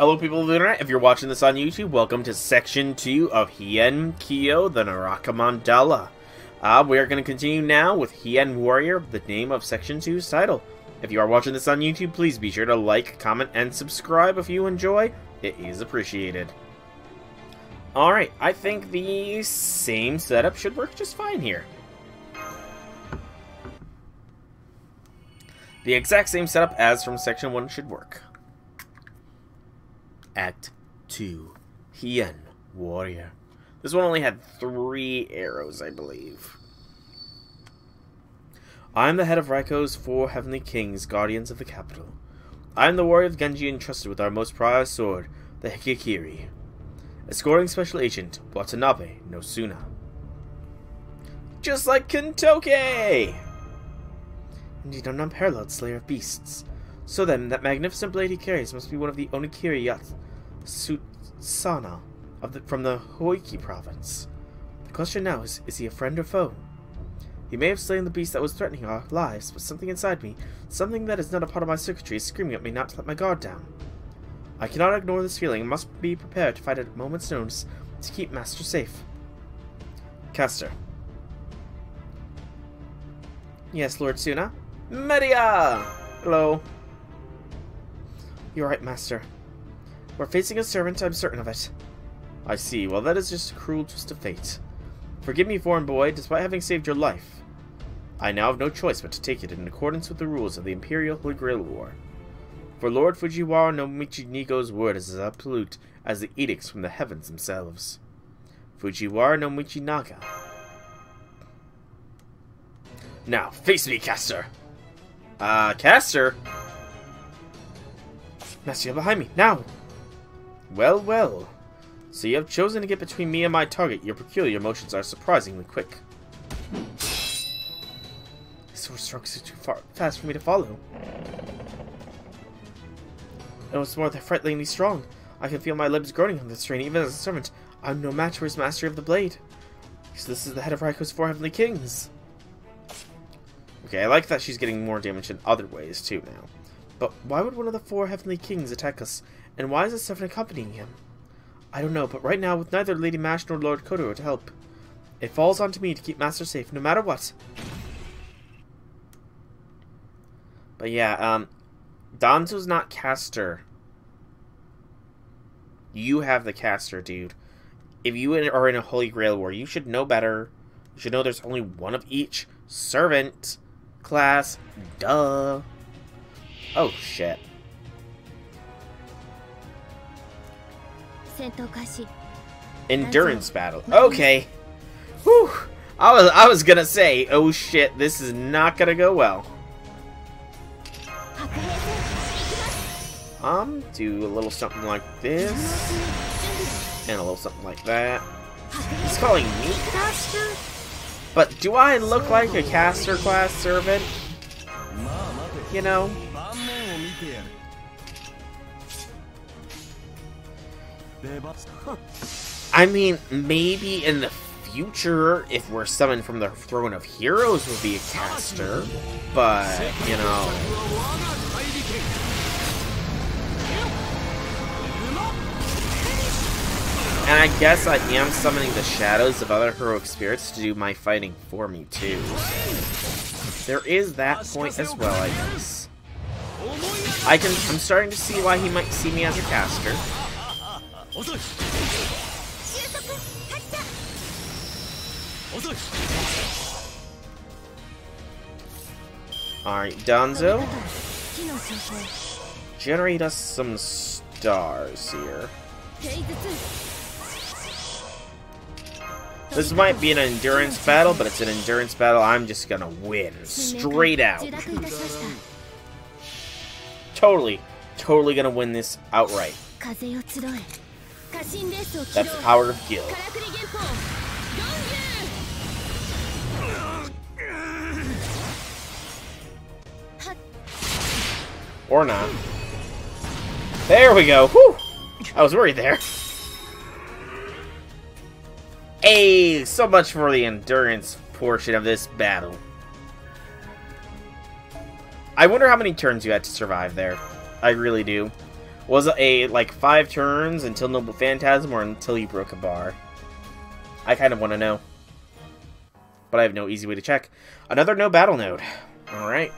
Hello people of the internet, if you're watching this on YouTube, welcome to section 2 of Heian Kyo, the Naraka Mandala. Uh, we are going to continue now with Heian Warrior, the name of section 2's title. If you are watching this on YouTube, please be sure to like, comment, and subscribe if you enjoy. It is appreciated. Alright, I think the same setup should work just fine here. The exact same setup as from section 1 should work. Act 2 Heian Warrior. This one only had three arrows, I believe. I am the head of Raiko's four heavenly kings, guardians of the capital. I am the warrior of Genji entrusted with our most prized sword, the Higekiri. Escorting Special Agent Watanabe no Tsuna. Just like Kintoki! Indeed, an unparalleled slayer of beasts. So then, that magnificent blade he carries must be one of the Onikiri Yat Sutsana of the, from the Hoki province. The question now is, is he a friend or foe? He may have slain the beast that was threatening our lives, but something inside me, something that is not a part of my circuitry, is screaming at me not to let my guard down. I cannot ignore this feeling and must be prepared to fight at a moment's notice to keep Master safe. Caster. Yes, Lord Tsuna? Medea! Hello. You're right, Master. We're facing a servant, I'm certain of it. I see. Well, that is just a cruel twist of fate. Forgive me, foreign boy, despite having saved your life. I now have no choice but to take it in accordance with the rules of the Imperial Holy Grail War. For Lord Fujiwara no Michinaga's word is as absolute as the edicts from the heavens themselves. Fujiwara no Michinaga. Now, face me, Caster! Uh, Caster? You're behind me, now! Well, well. So you have chosen to get between me and my target. Your peculiar motions are surprisingly quick. Sword strokes are too far fast for me to follow. And what's more, they're frighteningly strong. I can feel my limbs groaning under the strain, even as a servant. I'm no match for his mastery of the blade. So this is the head of Raiko's four heavenly kings. Okay, I like that she's getting more damage in other ways, too, now. But why would one of the four heavenly kings attack us? And why is the servant accompanying him? I don't know, but right now, with neither Lady Mash nor Lord Kotaro to help, it falls onto me to keep Master safe, no matter what. But yeah, um, Danzo's not caster. You have the caster, dude. If you are in a Holy Grail War, you should know better. You should know there's only one of each servant class. Duh. Oh, shit. Endurance battle. Okay. Whew. I was I was gonna say, oh shit, this is not gonna go well. Um, do a little something like this. And a little something like that. He's calling me caster? But do I look like a caster class servant? You know? I mean, maybe in the future, if we're summoned from the Throne of Heroes, would be a caster, but, you know... And I guess I am summoning the shadows of other heroic spirits to do my fighting for me, too. There is that point as well, I guess. I can- I'm starting to see why he might see me as a caster. Alright, Danzo. Generate us some stars here. This might be an endurance battle, but it's an endurance battle I'm just gonna win. Straight out. Totally, totally gonna win this outright. That's the power of Gil. Or not. There we go. Whew! I was worried there. Hey, so much for the endurance portion of this battle. I wonder how many turns you had to survive there. I really do. Was a, like, five turns until Noble Phantasm or until you broke a bar? I kind of want to know. But I have no easy way to check. Another no battle node. Alright.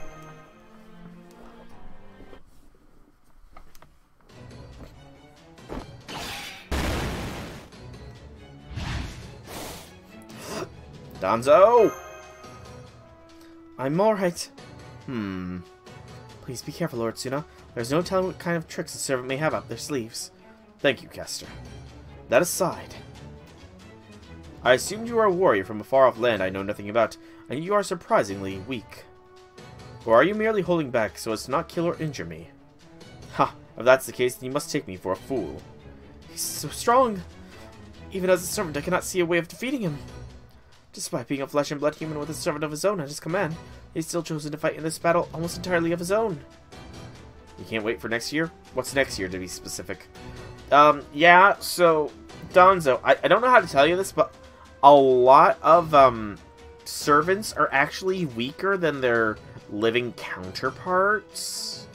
Danzo! I'm alright. Hmm. Please be careful, Lord Tsuna. There's no telling what kind of tricks a servant may have up their sleeves. Thank you, Caster. That aside, I assumed you are a warrior from a far-off land I know nothing about, and you are surprisingly weak. Or are you merely holding back so as to not kill or injure me? Ha! If that's the case, then you must take me for a fool. He's so strong! Even as a servant, I cannot see a way of defeating him. Despite being a flesh and blood human with a servant of his own at his command, he's still chosen to fight in this battle almost entirely of his own. You can't wait for next year? What's next year, to be specific? Um, yeah, so, Danzo, I, I don't know how to tell you this, but a lot of, um, servants are actually weaker than their living counterparts.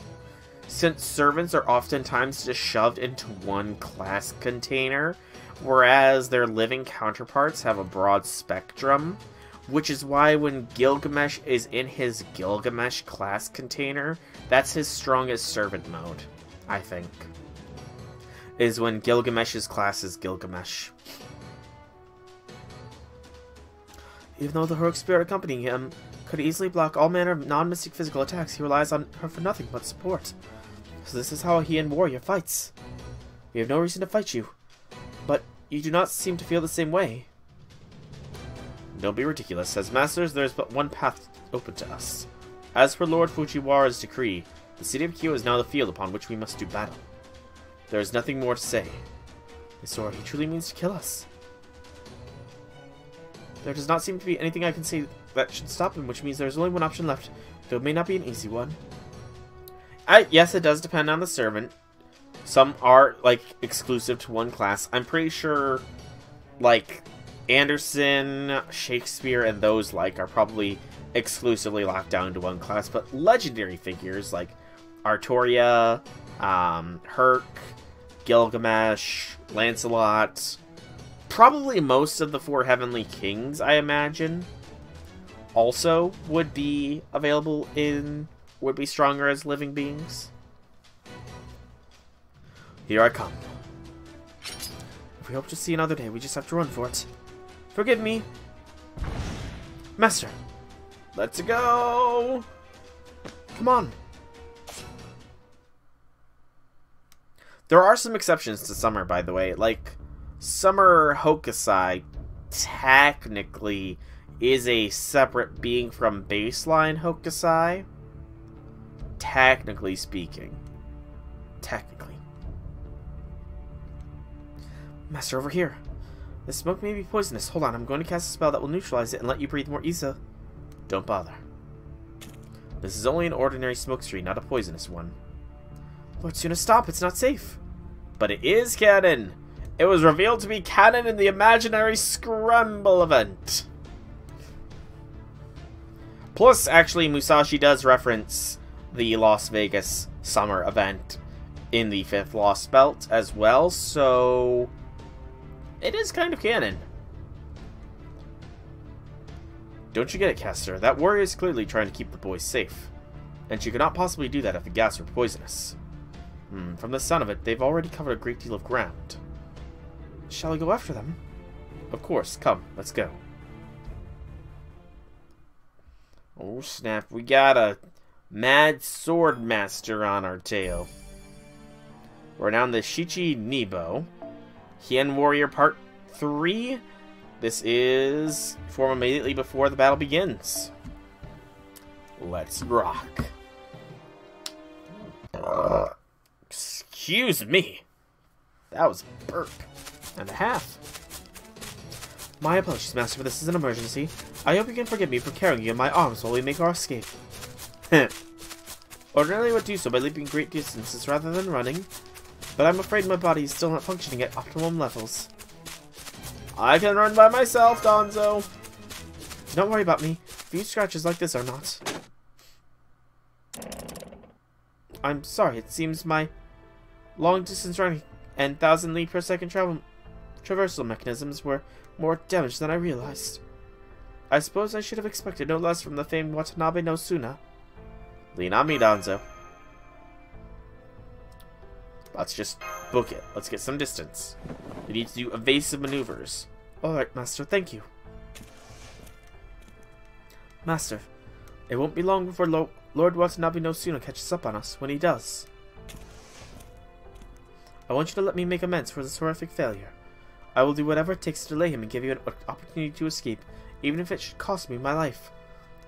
Since servants are oftentimes just shoved into one class container, whereas their living counterparts have a broad spectrum, which is why when Gilgamesh is in his Gilgamesh class container, that's his strongest servant mode, I think. Is when Gilgamesh's class is Gilgamesh. Even though the heroic spirit accompanying him could easily block all manner of non-mystic physical attacks, he relies on her for nothing but support. So this is how he and Warrior fights. We have no reason to fight you, but you do not seem to feel the same way. Don't be ridiculous. As masters, there is but one path open to us. As for Lord Fujiwara's decree, the city of Kyoto is now the field upon which we must do battle. There is nothing more to say. Isora, he truly means to kill us. There does not seem to be anything I can say that should stop him, which means there's only one option left, though it may not be an easy one. I, yes, it does depend on the servant. Some are, like, exclusive to one class. I'm pretty sure, like, Anderson, Shakespeare, and those like are probably exclusively locked down to one class, but legendary figures like Artoria, um, Herc, Gilgamesh, Lancelot, probably most of the four Heavenly Kings, I imagine, also would be available in, would be stronger as living beings. Here I come. We hope to see another day, we just have to run for it. Forgive me. Master. Let's go. Come on. There are some exceptions to summer, by the way. Like, Summer Hokusai technically is a separate being from baseline Hokusai. Technically speaking. Technically. Master, over here. The smoke may be poisonous. Hold on, I'm going to cast a spell that will neutralize it and let you breathe more easily. Don't bother. This is only an ordinary smoke screen, not a poisonous one. Lord Tsuna, stop! It's not safe! But it is canon! It was revealed to be canon in the imaginary Scramble event! Plus, actually, Musashi does reference the Las Vegas summer event in the fifth Lost Belt as well, so it is kind of canon. Don't you get it, Caster? That warrior is clearly trying to keep the boys safe. And she could not possibly do that if the gas were poisonous. Hmm, from the sound of it, they've already covered a great deal of ground. Shall we go after them? Of course, come, let's go. Oh snap, we got a mad sword master on our tail. We're now in the Shichi Nibo. Heian Warrior Part 3. This is form immediately before the battle begins. Let's rock. Excuse me. That was a burp. And a half. My apologies, Master, but this is an emergency. I hope you can forgive me for carrying you in my arms while we make our escape. Ordinarily I would do so by leaping great distances rather than running, but I'm afraid my body is still not functioning at optimum levels. I can run by myself, Danzo! Don't worry about me. Few scratches like this are not. I'm sorry, it seems my... long distance running and thousand league per second travel traversal mechanisms were more damaged than I realized. I suppose I should have expected no less from the famed Watanabe no Tsuna. Lean on me, Danzo. Let's just book it. Let's get some distance. We need to do evasive maneuvers. Alright, Master, thank you. Master, it won't be long before Lo Lord Watanabe no Tsuna catches up on us. When he does, I want you to let me make amends for this horrific failure. I will do whatever it takes to delay him and give you an opportunity to escape, even if it should cost me my life.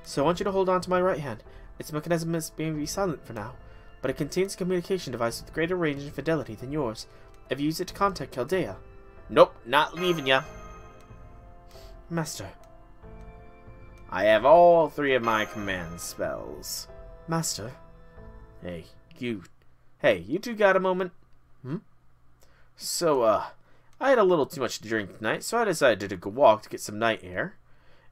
So I want you to hold on to my right hand. Its mechanism is being be silent for now, but it contains a communication device with greater range and fidelity than yours. Have you used it to contact Chaldea? Nope, not leaving ya. Master. I have all three of my command spells. Master. Hey, you. Hey, you two got a moment? Hmm? So, uh, I had a little too much to drink tonight, so I decided to go walk to get some night air.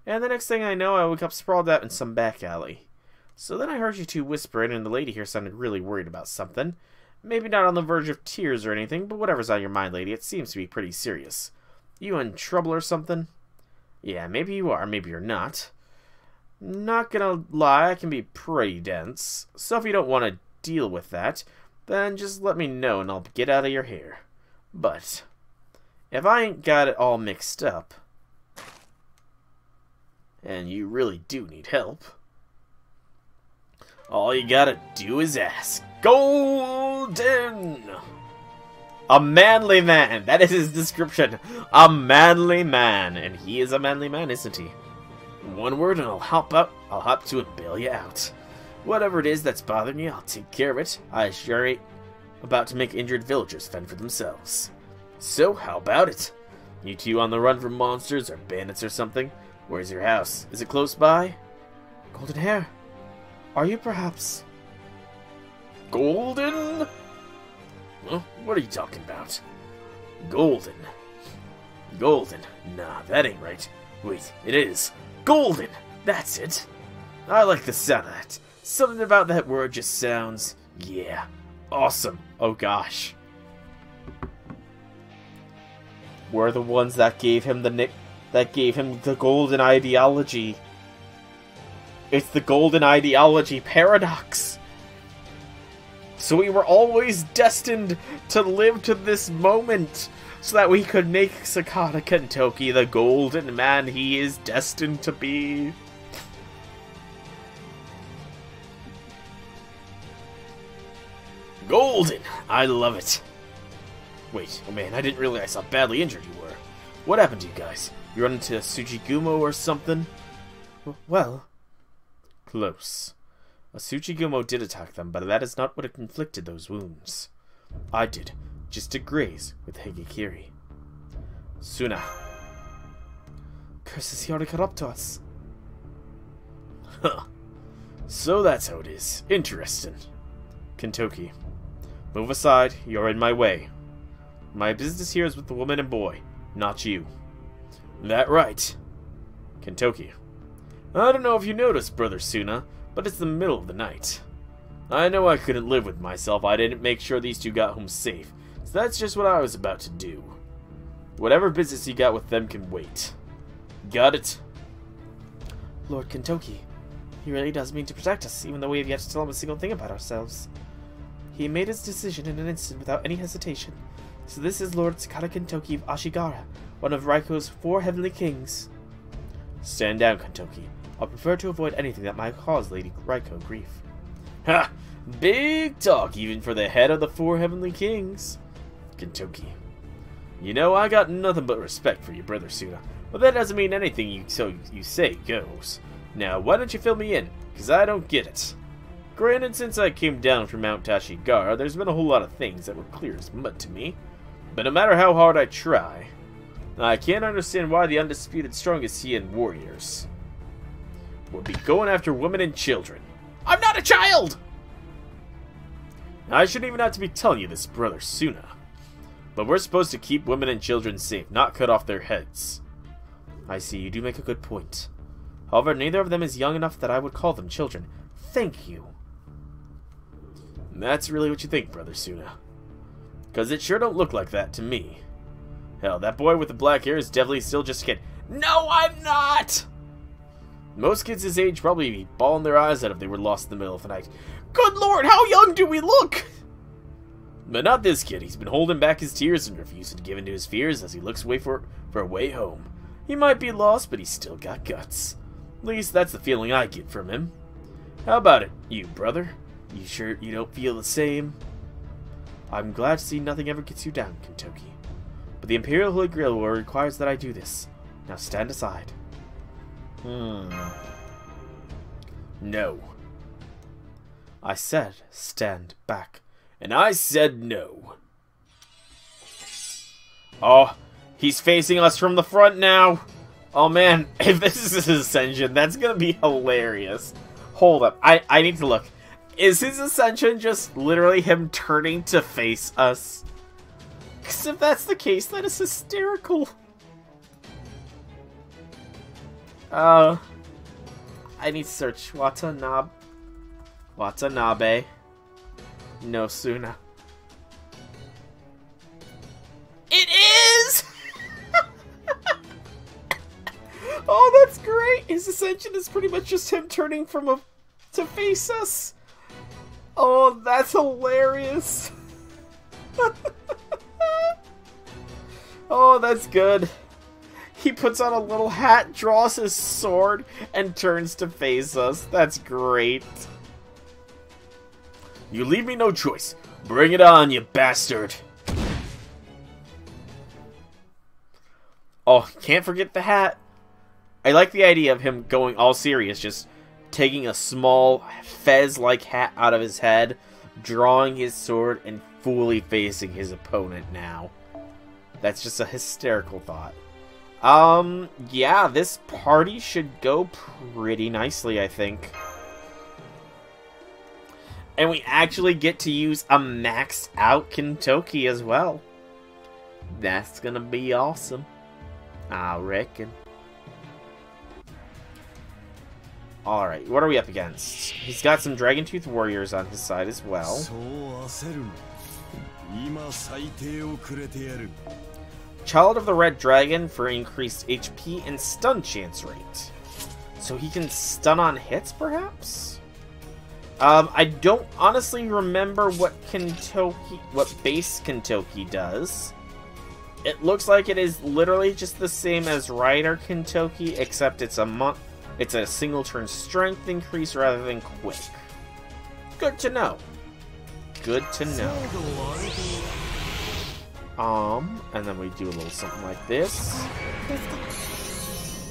And the next thing I know, I woke up sprawled out in some back alley. So then I heard you two whispering, and the lady here sounded really worried about something. Maybe not on the verge of tears or anything, but whatever's on your mind, lady, it seems to be pretty serious. You in trouble or something? Yeah, maybe you are, maybe you're not. Not gonna lie, I can be pretty dense. So if you don't want to deal with that, then just let me know and I'll get out of your hair. But if I ain't got it all mixed up, and you really do need help, all you gotta do is ask. Golden! A manly man! That is his description. A manly man. And he is a manly man, isn't he? One word and I'll hop up. I'll hop to and bail you out. Whatever it is that's bothering you, I'll take care of it. I sure ain't about to make injured villagers fend for themselves. So, how about it? You two on the run from monsters or bandits or something? Where's your house? Is it close by? Golden hair. Are you perhaps... Golden? Well, what are you talking about? Golden. Golden. Nah, that ain't right. Wait, it is. Golden! That's it. I like the sound of that. Something about that word just sounds... Yeah. Awesome. Oh gosh. We're the ones that gave him the nick... That gave him the golden ideology. It's the golden ideology paradox. So we were always destined to live to this moment so that we could make Sakata Kintoki the golden man he is destined to be. Golden! I love it. Wait, oh man, I didn't realize how badly injured you were. What happened to you guys? You run into Tsuchigumo or something? Well, Close. A Tsuchigumo did attack them, but that is not what inflicted those wounds. I did, just to graze with Higekiri. Tsuna. Curses, he already caught up to us. Huh. So that's how it is. Interesting. Kintoki. Move aside, you're in my way. My business here is with the woman and boy, not you. That right. Kintoki. I don't know if you noticed, Brother Tsuna, but it's the middle of the night. I know I couldn't live with myself I didn't make sure these two got home safe, so that's just what I was about to do. Whatever business you got with them can wait. Got it? Lord Kintoki, he really does mean to protect us, even though we have yet to tell him a single thing about ourselves. He made his decision in an instant without any hesitation. So this is Lord Sakata Kintoki of Ashigara, one of Raiko's four heavenly kings. Stand down, Kintoki. I'll prefer to avoid anything that might cause Lady Raiko grief. Ha! Big talk, even for the head of the four heavenly kings. Kintoki. You know, I got nothing but respect for your brother Tsuna, but that doesn't mean anything you so you say goes. Now, why don't you fill me in? Because I don't get it. Granted, since I came down from Mount Ashigara, there's been a whole lot of things that were clear as mud to me. But no matter how hard I try, I can't understand why the undisputed strongest Heian warriors would be going after women and children. I'm not a child! I shouldn't even have to be telling you this, Brother Tsuna. But we're supposed to keep women and children safe, not cut off their heads. I see, you do make a good point. However, neither of them is young enough that I would call them children. Thank you. that's really what you think, Brother Tsuna. Because it sure don't look like that to me. Hell, that boy with the black hair is definitely still just a kid. No, I'm not! Most kids his age probably be bawling their eyes out if they were lost in the middle of the night. Good lord, how young do we look? But not this kid. He's been holding back his tears and refusing to give in to his fears as he looks away for, for a way home. He might be lost, but he's still got guts. At least that's the feeling I get from him. How about it, you brother? You sure you don't feel the same? I'm glad to see nothing ever gets you down, Kintoki. But the Imperial Holy Grail War requires that I do this. Now stand aside. Hmm. No. I said stand back. And I said no. Oh, he's facing us from the front now. Oh man, if this is his ascension, that's gonna be hilarious. Hold up, I, I need to look. Is his ascension just literally him turning to face us? Because if that's the case, that is hysterical. Uh, I need to search Watanabe. Watanabe. No sooner. It is! oh, that's great! His ascension is pretty much just him turning from a to face us. Oh, that's hilarious. oh, that's good. He puts on a little hat, draws his sword, and turns to face us. That's great. You leave me no choice. Bring it on, you bastard. Oh, can't forget the hat. I like the idea of him going all serious, just taking a small fez-like hat out of his head, drawing his sword, and fully facing his opponent now. That's just a hysterical thought. Um, yeah, this party should go pretty nicely, I think and we actually get to use a maxed out Kentucky as well. That's gonna be awesome. I reckon. Alright, what are we up against? He's got some Dragon Tooth Warriors on his side as well. Child of the Red Dragon for increased HP and stun chance rate. So he can stun on hits, perhaps? Um, I don't honestly remember what Kintoki, what base Kintoki does. It looks like it is literally just the same as Rider Kintoki, except it's a month, it's a single turn strength increase rather than quick. Good to know. Good to know. Um, and then we do a little something like this.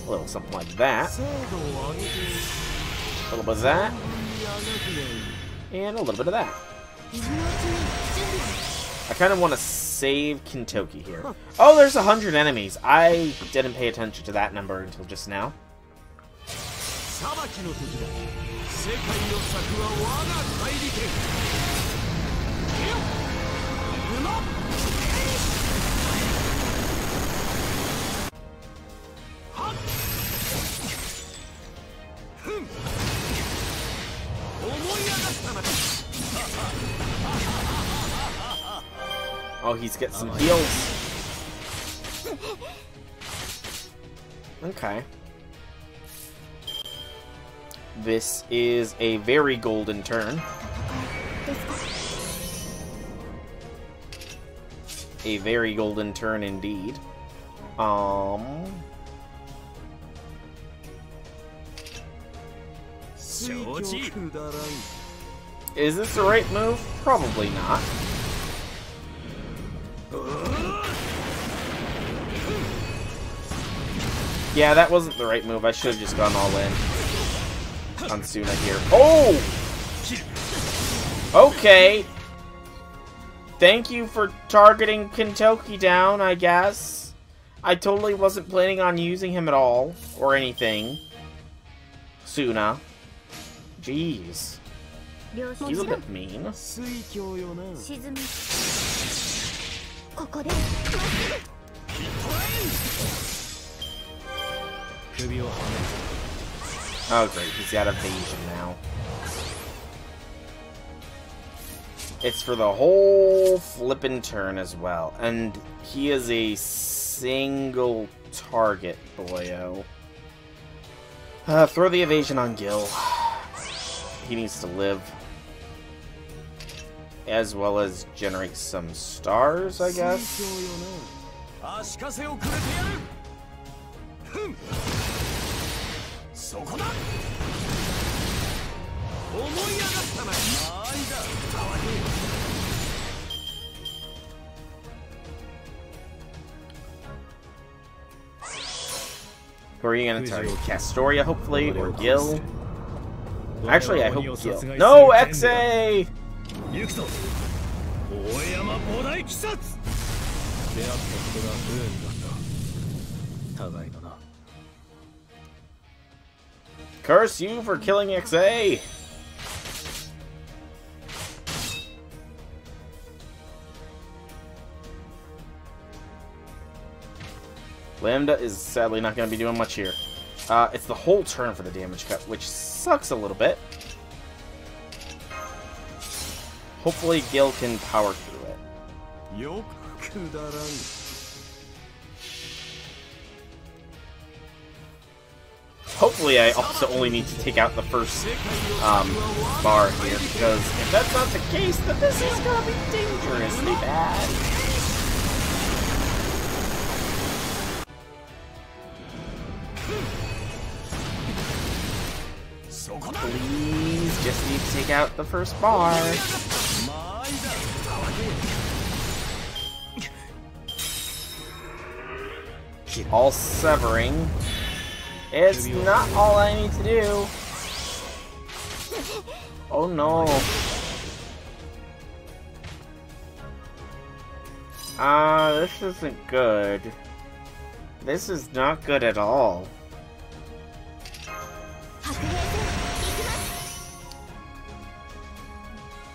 A little something like that. A little bit of that. And a little bit of that. I kind of want to save Kintoki here. Oh, there's a hundred enemies. I didn't pay attention to that number until just now. Oh, he's got some heals. Okay. This is a very golden turn. A very golden turn indeed. Um... Is this the right move? Probably not. Yeah, that wasn't the right move. I should have just gone all in on Tsuna here. Oh! Okay. Thank you for targeting Kintoki down, I guess. I totally wasn't planning on using him at all, or anything. Tsuna. Jeez. He's a bit mean. ここで Oh great, he's got evasion now. It's for the whole flippin' turn as well. And he is a single target, boyo. Uh, throw the evasion on Gil. He needs to live. as well as generate some stars, I guess. Who are you gonna target? Castoria, hopefully, or Gil? Actually, I hope Gil. No, XA! 行くぞ大山菩提鬼殺出会ったことが不運だった互いのな Curse you for killing XA! Lambda is sadly not going to be doing much here. Uh, it's the whole turn for the damage cut, which sucks a little bit. Hopefully Gil can power through it. Hopefully I also only need to take out the first um, bar here, because if that's not the case, then this is gonna be dangerously bad. Please, just need to take out the first bar. All severing. It's not all I need to do. Oh no. Ah, uh, this isn't good. This is not good at all.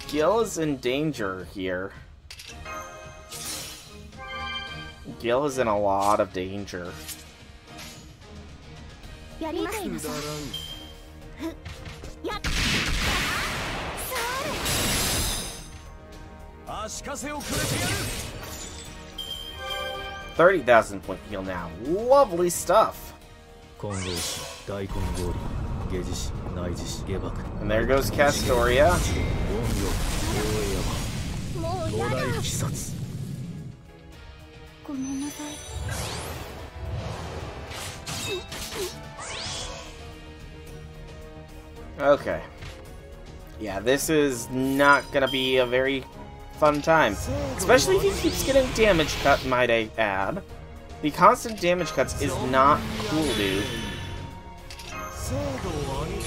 Gil is in danger here. Gil is in a lot of danger. Thirty thousand point heal now. Lovely stuff. And there goes Castoria. ごめんなさい Okay. Yeah, this is not gonna be a very fun time. Especially if he keeps getting damage cut, might I add. The constant damage cuts is not cool, dude. 精度を上げて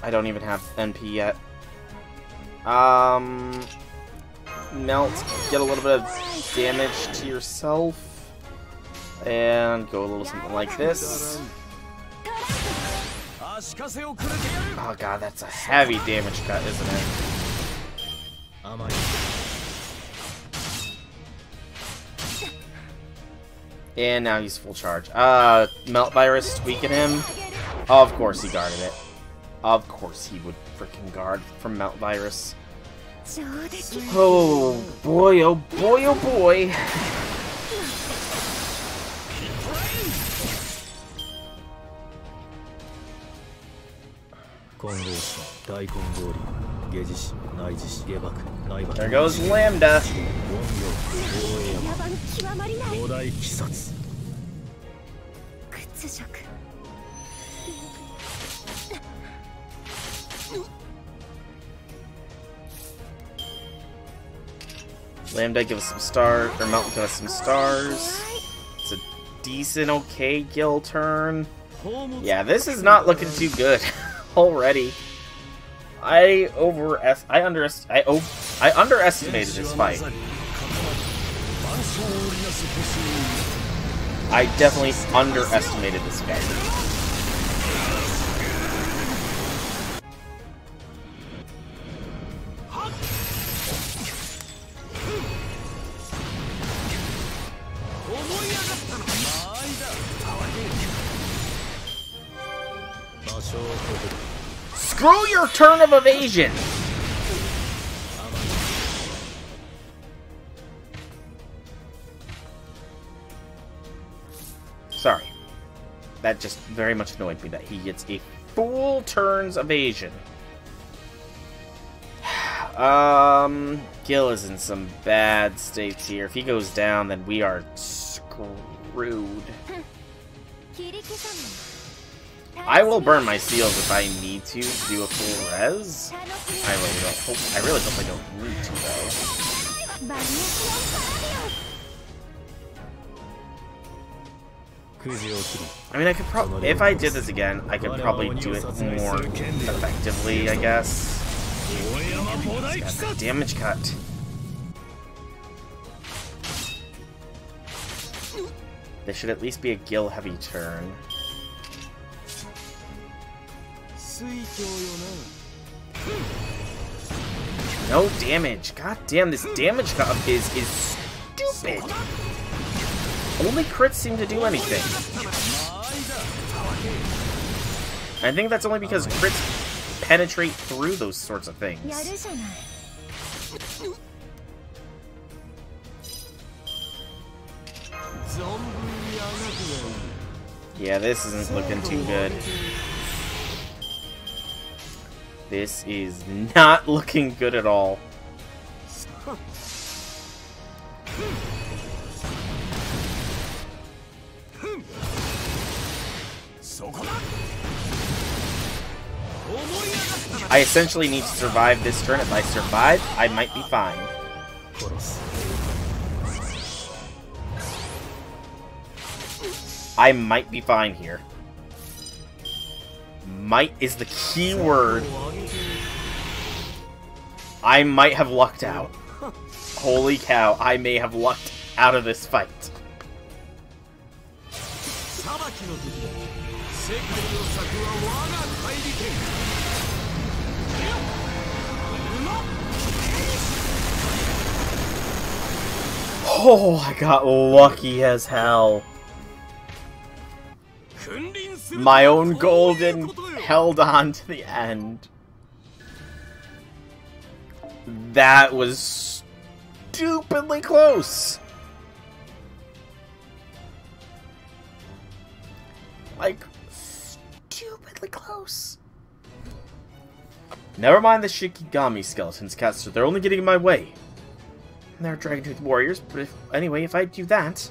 I don't even have NP yet. Um, melt, get a little bit of damage to yourself. And go a little something like this. Oh god, that's a heavy damage cut, isn't it? And now he's full charge. Uh, Melt Virus, weaken him. Of course he guarded it. Of course he would freaking guard from Melt Virus. Oh boy, oh boy, oh boy! There goes Lambda! Lambda, give us some stars. Or Melt, give us some stars. It's a decent, okay Gil turn. Yeah, this is not looking too good already. I over I underest I oh I underestimated this fight. I definitely underestimated this fight. Turn of evasion! Sorry. That just very much annoyed me that he gets a full turn's evasion. Um, Gil is in some bad states here. If he goes down, then we are screwed. I will burn my seals if I need to do a full res. I really don't hope I really hope I don't need to though. I mean I could probably if I did this again, I could probably do it more effectively, I guess. Damage cut. This should at least be a Gil heavy turn. No damage. God damn, this damage cut of his is stupid. Only crits seem to do anything. I think that's only because crits penetrate through those sorts of things. Yeah, this isn't looking too good. This is not looking good at all. I essentially need to survive this turn. If I survive, I might be fine. I might be fine here. Might is the key word. I might have lucked out. Holy cow, I may have lucked out of this fight. Oh, I got lucky as hell. My own golden held on to the end. That was stupidly close. Like, stupidly close. Never mind the Shikigami skeletons, Caster. They're only getting in my way. And they're Dragon Tooth warriors, but if anyway, if I do that,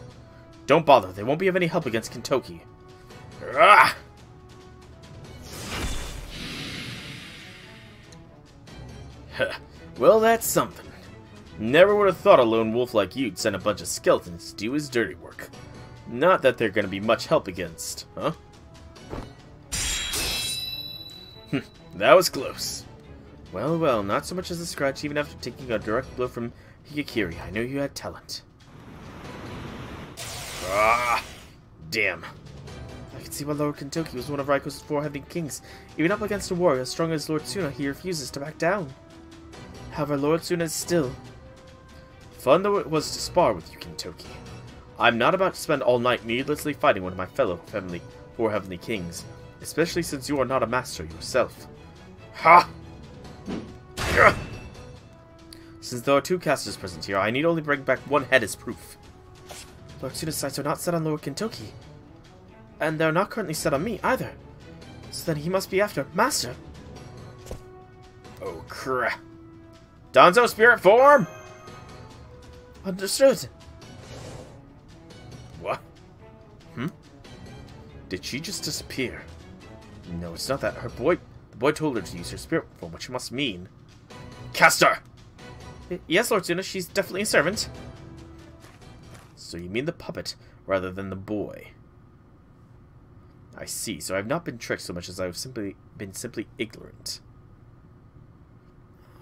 don't bother. They won't be of any help against Kintoki. Ah! Well, that's something. Never would have thought a lone wolf like you'd send a bunch of skeletons to do his dirty work. Not that they're gonna be much help against, huh? Hmm, that was close. Well, well, not so much as a scratch even after taking a direct blow from Higekiri. I knew you had talent. Ah! Damn. I can see why Lord Kintoki was one of Raiko's four heavy kings. Even up against a warrior as strong as Lord Tsuna, he refuses to back down. However, Lord Tsuna is still... Fun though it was to spar with you, Kintoki. I'm not about to spend all night needlessly fighting one of my fellow family four heavenly kings, especially since you are not a master yourself. Ha! Since there are two casters present here, I need only bring back one head as proof. Lord Tsuna's sights are not set on Lord Kintoki. And they're not currently set on me, either. So then he must be after Master. Oh, crap. Danzo spirit form! Understood. What? Hmm? Did she just disappear? No, it's not that. Her boy... The boy told her to use her spirit form, which must mean... Caster! Yes, Lord Tsuna, she's definitely a servant. So you mean the puppet, rather than the boy. I see, so I've not been tricked so much as I've simply been simply ignorant.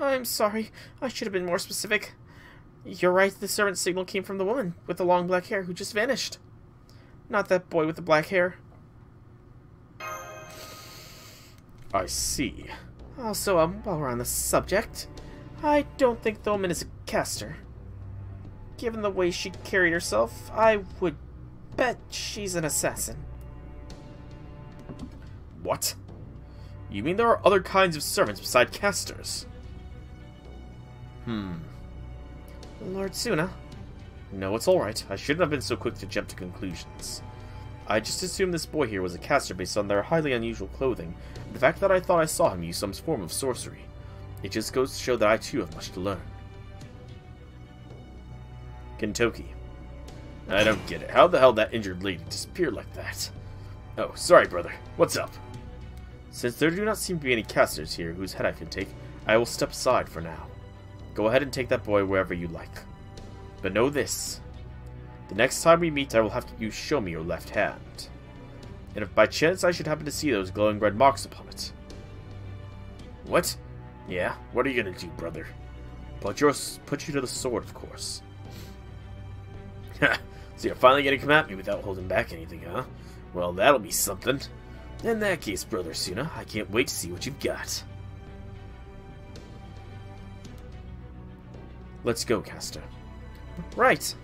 I'm sorry, I should have been more specific. You're right, the servant signal came from the woman with the long black hair who just vanished. Not that boy with the black hair. I see. Also, um, while we're on the subject, I don't think the woman is a caster. Given the way she carried herself, I would bet she's an assassin. What? You mean there are other kinds of servants besides casters? Hmm. Lord Tsuna? No, it's alright. I shouldn't have been so quick to jump to conclusions. I just assumed this boy here was a caster based on their highly unusual clothing, and the fact that I thought I saw him use some form of sorcery. It just goes to show that I too have much to learn. Kintoki. I don't get it. How the hell did that injured lady disappeared like that? Oh, sorry, brother. What's up? Since there do not seem to be any casters here whose head I can take, I will step aside for now. Go ahead and take that boy wherever you like. But know this. The next time we meet, I will have you show me your left hand. And if by chance I should happen to see those glowing red marks upon it. What? Yeah, what are you gonna do, brother? Put, your, put you to the sword, of course. so you're finally gonna come at me without holding back anything, huh? Well, that'll be something. In that case, Brother Tsuna, I can't wait to see what you've got. Let's go, Caster. Right.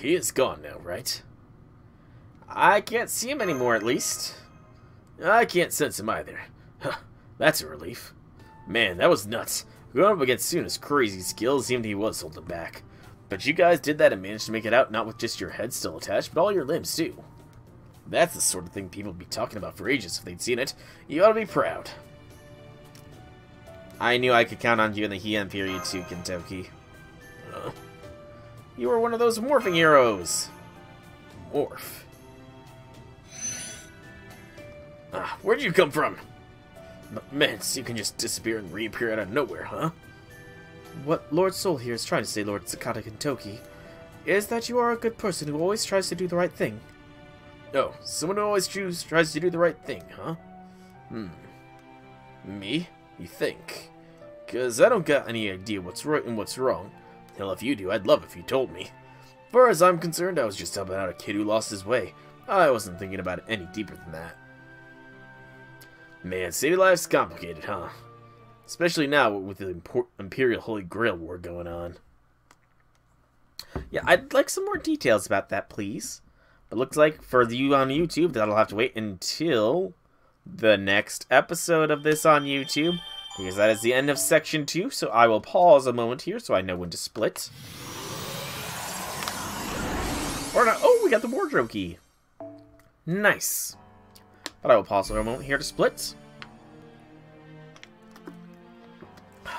He is gone now, right? I can't see him anymore, at least. I can't sense him either. Huh, that's a relief. Man, that was nuts. Going up against Tsuna's crazy skills seemed he was holding back. But you guys did that and managed to make it out not with just your head still attached, but all your limbs too. That's the sort of thing people would be talking about for ages if they'd seen it. You ought to be proud. I knew I could count on you in the Heian period too, Kintoki. Uh, you were one of those morphing heroes. Morph. Ah, where'd you come from? M man, so you can just disappear and reappear out of nowhere, huh? What Lord Soul here is trying to say, Lord Sakata Kintoki, is that you are a good person who always tries to do the right thing. Oh, someone who always choose, tries to do the right thing, huh? Hmm. Me? You think? Cause I don't got any idea what's right and what's wrong. Hell, if you do, I'd love if you told me. Far as I'm concerned, I was just helping out a kid who lost his way. I wasn't thinking about it any deeper than that. Man, city life's complicated, huh? Especially now with the Imperial Holy Grail War going on. Yeah, I'd like some more details about that, please. But looks like for you on YouTube, that'll have to wait until the next episode of this on YouTube. Because that is the end of section 2, so I will pause a moment here so I know when to split. Or not. Oh, we got the wardrobe key. Nice. But I will pause for a moment here to split.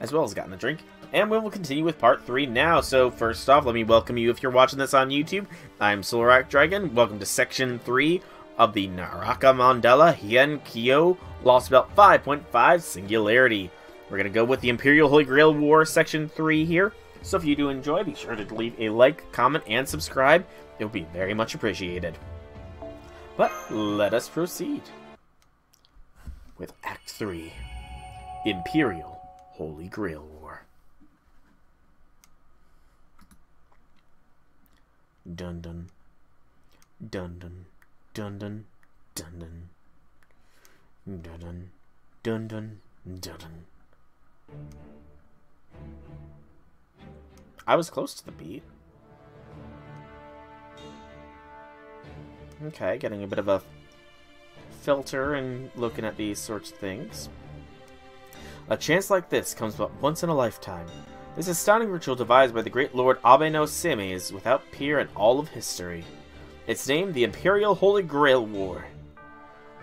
As well as gotten a drink. And we will continue with part 3 now. So first off, let me welcome you if you're watching this on YouTube. I'm Solrac Dragon. Welcome to section 3 of the Naraka Mandala Heian Kyo Lost Belt 5.5 Singularity. We're going to go with the Imperial Holy Grail War section 3 here. So if you do enjoy, be sure to leave a like, comment, and subscribe. It would be very much appreciated. But let us proceed with Act 3 Imperial Holy Grail War. Dun dun. Dun dun. Dun dun. Dun dun. Dun dun. Dun dun. Dun dun. I was close to the beat. Okay, getting a bit of a filter and looking at these sorts of things. A chance like this comes but once in a lifetime. This astounding ritual devised by the great Lord Abe no Seimei is without peer in all of history. It's named the Imperial Holy Grail War.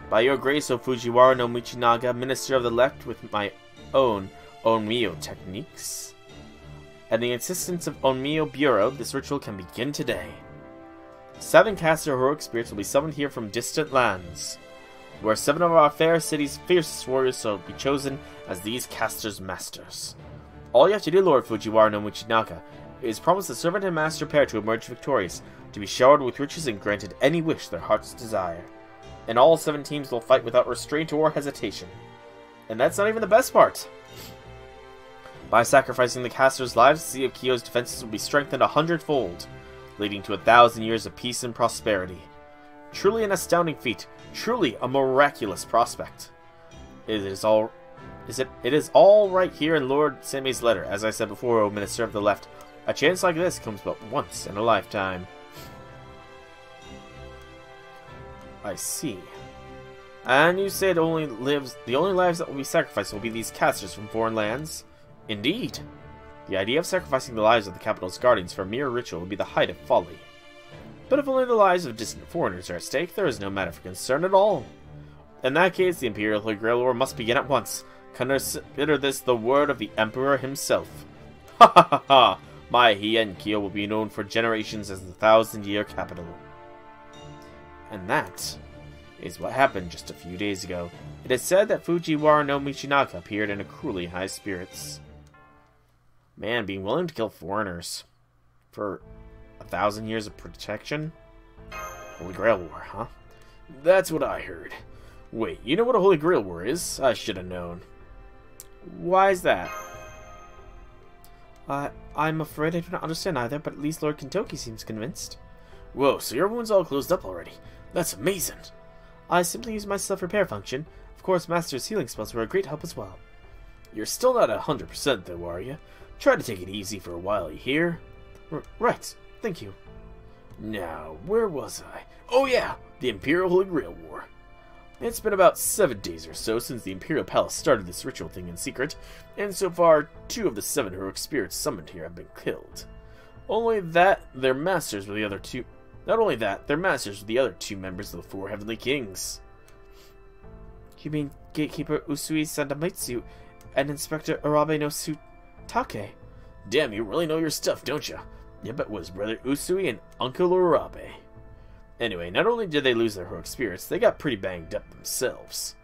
By your grace, O Fujiwara no Michinaga, Minister of the Left, with my own Onmyo techniques. At the insistence of Onmyo Bureau, this ritual can begin today. Seven caster heroic spirits will be summoned here from distant lands, where seven of our fair city's fiercest warriors shall be chosen as these casters' masters. All you have to do, Lord Fujiwara no Michinaga, is promise the servant and master pair to emerge victorious, to be showered with riches and granted any wish their hearts desire. And all seven teams will fight without restraint or hesitation. And that's not even the best part. By sacrificing the casters' lives, the Sea of Kyo's defenses will be strengthened a hundredfold, leading to a thousand years of peace and prosperity. Truly an astounding feat, truly a miraculous prospect. It is all is it it is all right here in Lord Seimei's letter, as I said before, O Minister of the Left. A chance like this comes but once in a lifetime. I see. And you said only lives the only lives that will be sacrificed will be these casters from foreign lands? Indeed. The idea of sacrificing the lives of the capital's guardians for mere ritual would be the height of folly. But if only the lives of distant foreigners are at stake, there is no matter for concern at all. In that case, the Imperial War must begin at once. Consider this the word of the Emperor himself. Ha ha ha ha! My Heian Kyo will be known for generations as the Thousand Year Capital. And that is what happened just a few days ago. It is said that Fujiwara no Michinaga appeared in a cruelly high spirits. Man, being willing to kill foreigners for a thousand years of protection? Holy Grail War, huh? That's what I heard. Wait, you know what a Holy Grail War is? I should have known. Why is that? Uh, I'm afraid I do not understand either, but at least Lord Kintoki seems convinced. Whoa, so your wound's all closed up already. That's amazing. I simply used my self-repair function. Of course, Master's healing spells were a great help as well. You're still not a 100% though, are you? Try to take it easy for a while, you hear? R right, thank you. Now, where was I? Oh yeah, the Imperial Holy Grail War. It's been about seven days or so since the Imperial Palace started this ritual thing in secret, and so far, two of the seven heroic spirits summoned here have been killed. Only that, their masters were the other two. Not only that, their masters were the other two members of the four heavenly kings. You mean Gatekeeper Usui Sadamitsu and Inspector Urabe no Suetake? Damn, you really know your stuff, don't you? Yep, it was Brother Usui and Uncle Urabe. Anyway, not only did they lose their heroic spirits, they got pretty banged up themselves.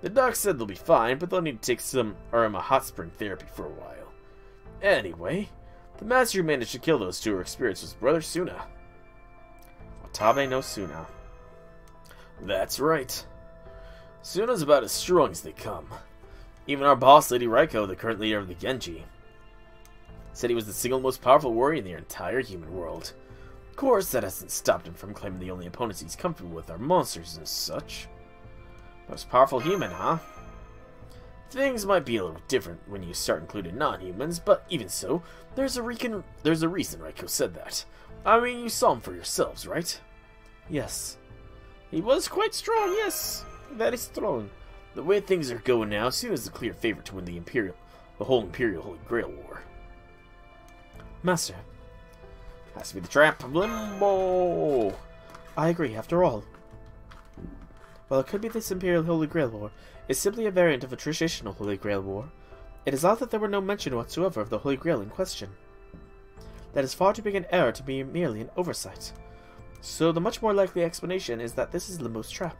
The doc said they'll be fine, but they'll need to take some Arima um, hot spring therapy for a while. Anyway, the master who managed to kill those two heroic spirits was Brother Tsuna. Watanabe no Tsuna. That's right. Tsuna's about as strong as they come. Even our boss, Lady Raiko, the current leader of the Genji, said he was the single most powerful warrior in the entire human world. Of course, that hasn't stopped him from claiming the only opponents he's comfortable with are monsters and such. Most powerful human, huh? Things might be a little different when you start including non-humans, but even so, there's a recon there's a reason Raiko said that. I mean, you saw him for yourselves, right? Yes. He was quite strong, yes. Very strong. The way things are going now, soon as the clear favorite to win the Imperial, the whole Imperial Holy Grail War. Master. Has to be the trap of Limbo. I agree, after all. While it could be this Imperial Holy Grail War, it's simply a variant of a traditional Holy Grail War. It is odd that there were no mention whatsoever of the Holy Grail in question. That is far too big an error to be merely an oversight. So the much more likely explanation is that this is Limbo's trap.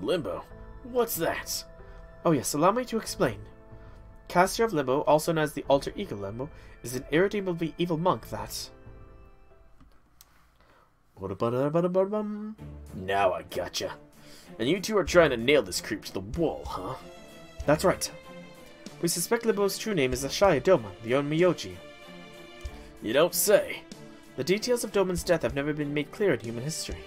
Limbo? What's that? Oh yes, allow me to explain. Caster of Limbo, also known as the Alter Ego Limbo, is an irredeemably evil monk that... Now I gotcha. And you two are trying to nail this creep to the wall, huh? That's right. We suspect Limbo's true name is Ashiya Doman, the Onmyoji. You don't say. The details of Doman's death have never been made clear in human history.